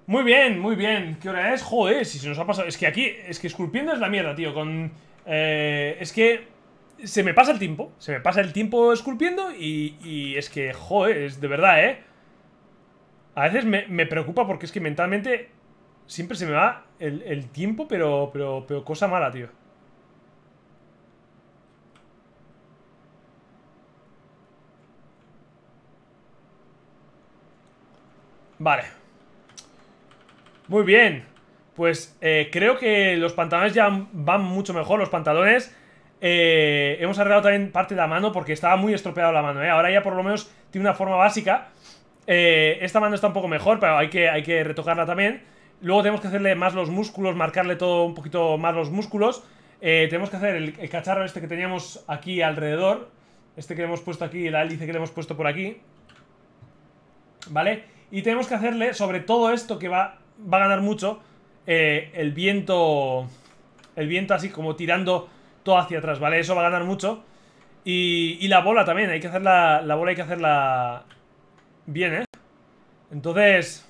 Muy bien, muy bien. ¿Qué hora es? Joder, si se nos ha pasado. Es que aquí, es que esculpiendo es la mierda, tío. Con. Eh, es que. Se me pasa el tiempo. Se me pasa el tiempo esculpiendo y, y es que, joder, es de verdad, ¿eh? A veces me, me, preocupa porque es que mentalmente siempre se me va el, el tiempo, pero, pero, pero cosa mala, tío. Vale. Muy bien. Pues eh, creo que los pantalones ya van mucho mejor, los pantalones. Eh, hemos arreglado también parte de la mano porque estaba muy estropeado la mano, ¿eh? Ahora ya por lo menos tiene una forma básica. Eh, esta mano está un poco mejor, pero hay que, hay que retocarla también. Luego tenemos que hacerle más los músculos, marcarle todo un poquito más los músculos. Eh, tenemos que hacer el, cacharro este que teníamos aquí alrededor. Este que le hemos puesto aquí, la hélice que le hemos puesto por aquí. ¿Vale? Y tenemos que hacerle, sobre todo esto que va, va a ganar mucho, eh, el viento... El viento así como tirando todo hacia atrás, ¿vale? Eso va a ganar mucho. Y, y la bola también, hay que hacer la, la bola hay que hacerla bien, ¿eh? Entonces...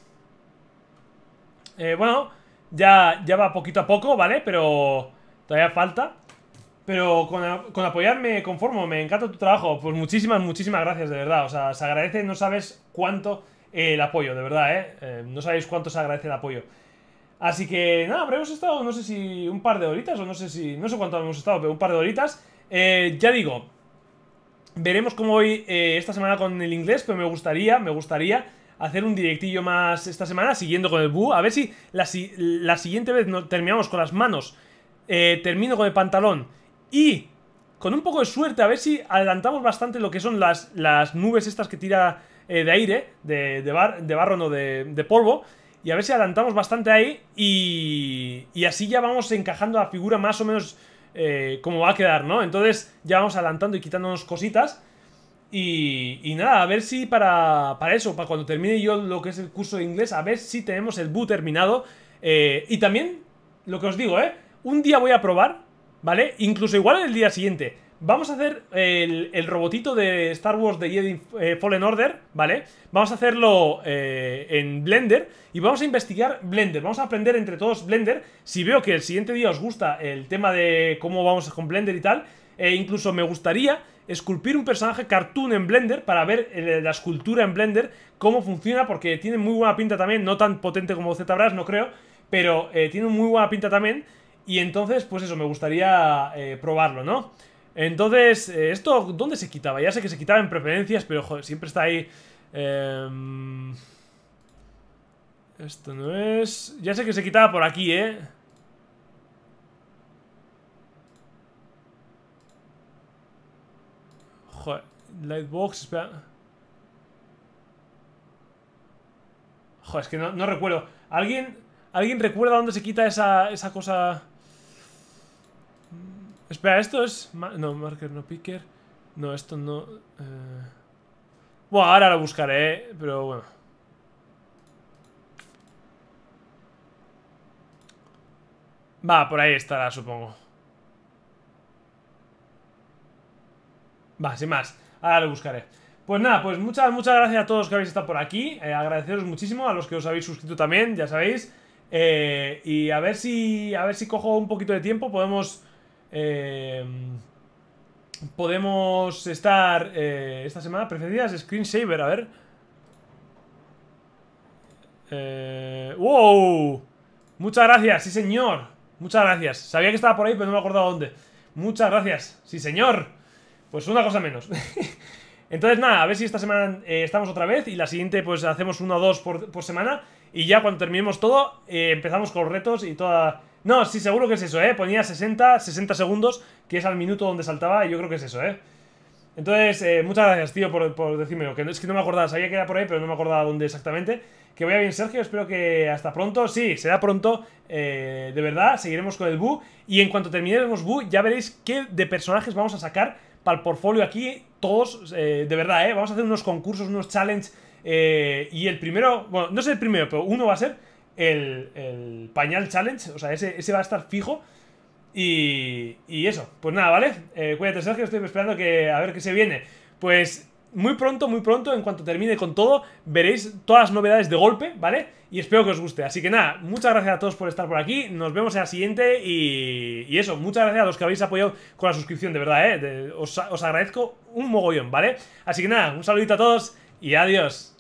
Eh, bueno, ya, ya va poquito a poco, ¿vale? Pero todavía falta. Pero con, con, apoyarme conformo, me encanta tu trabajo. Pues muchísimas, muchísimas gracias, de verdad. O sea, se agradece, no sabes cuánto eh, el apoyo, de verdad, ¿eh? ¿eh? No sabéis cuánto se agradece el apoyo. Así que, nada, habremos estado, no sé si un par de horitas o no sé si... No sé cuánto hemos estado, pero un par de horitas. Eh, ya digo, veremos cómo voy eh, esta semana con el inglés, pero me gustaría, me gustaría hacer un directillo más esta semana, siguiendo con el bu. A ver si la, la siguiente vez no, terminamos con las manos, eh, termino con el pantalón y con un poco de suerte, a ver si adelantamos bastante lo que son las, las nubes estas que tira eh, de aire, de, de, bar, de barro, no, de, de, polvo. Y a ver si adelantamos bastante ahí y, y así ya vamos encajando la figura más o menos eh, como va a quedar, ¿no? Entonces ya vamos adelantando y quitándonos cositas. Y, y, nada, a ver si para, para eso, para cuando termine yo lo que es el curso de inglés, a ver si tenemos el bu terminado. Eh, y también, lo que os digo, ¿eh? Un día voy a probar, ¿vale? Incluso igual el día siguiente. Vamos a hacer el, robotito de Star Wars de Jedi eh, Fallen Order, ¿vale? Vamos a hacerlo eh, en Blender y vamos a investigar Blender. Vamos a aprender entre todos Blender. Si veo que el siguiente día os gusta el tema de cómo vamos con Blender y tal, eh, incluso me gustaría esculpir un personaje cartoon en Blender para ver eh, la escultura en Blender, cómo funciona, porque tiene muy buena pinta también, no tan potente como ZBrush, no creo, pero tiene muy buena pinta también. Y entonces, pues eso, me gustaría probarlo, ¿no? Entonces, eh, ¿esto dónde se quitaba? Ya sé que se quitaba en preferencias, pero joder, siempre está ahí... Eh, esto no es... Ya sé que se quitaba por aquí, ¿eh? Joder, Lightbox, espera... Joder, es que no, no recuerdo. ¿Alguien, ¿Alguien recuerda dónde se quita esa, esa cosa...? Espera, esto es... No, marker, no picker. No, esto no... Eh... Bueno, ahora lo buscaré, pero bueno. Va, por ahí estará, supongo. Va, sin más. Ahora lo buscaré. Pues nada, pues muchas, muchas gracias a todos los que habéis estado por aquí. Eh, agradeceros muchísimo a los que os habéis suscrito también, ya sabéis. Eh, y a ver si. A ver si cojo un poquito de tiempo. Podemos eh, podemos estar eh, esta semana preferidas screensaver, a ver. Eh, ¡Wow! Muchas gracias, sí señor. Muchas gracias. Sabía que estaba por ahí, pero no me acordaba dónde. Muchas gracias, sí señor. Pues una cosa menos. Entonces nada, a ver si esta semana eh, estamos otra vez y la siguiente pues hacemos uno o dos por, por semana. Y ya cuando terminemos todo, eh, empezamos con los retos y toda no, sí, seguro que es eso, ¿eh? Ponía 60, 60 segundos, que es al minuto donde saltaba, y yo creo que es eso, ¿eh? Entonces, eh, muchas gracias, tío, por, por decírmelo. Que es que no me acordaba, sabía que era por ahí, pero no me acordaba dónde exactamente. Que vaya bien, Sergio, espero que hasta pronto. Sí, será pronto, eh, de verdad, seguiremos con el Bu. Y en cuanto terminemos Bu, ya veréis qué de personajes vamos a sacar para el portfolio aquí, todos, eh, de verdad, ¿eh? Vamos a hacer unos concursos, unos challenges. Eh, y el primero, bueno, no sé el primero, pero uno va a ser el, pañal challenge. O sea, ese, ese va a estar fijo. Y, y, eso, pues nada, ¿vale? Eh, cuídate, Sergio, estoy esperando a ver qué se viene. Pues muy pronto, muy pronto, en cuanto termine con todo, veréis todas las novedades de golpe, ¿vale? Y espero que os guste. Así que nada, muchas gracias a todos por estar por aquí. Nos vemos en la siguiente y, y eso, muchas gracias a los que habéis apoyado con la suscripción, de verdad, ¿eh? os, os agradezco un mogollón, ¿vale? Así que nada, un saludito a todos y adiós.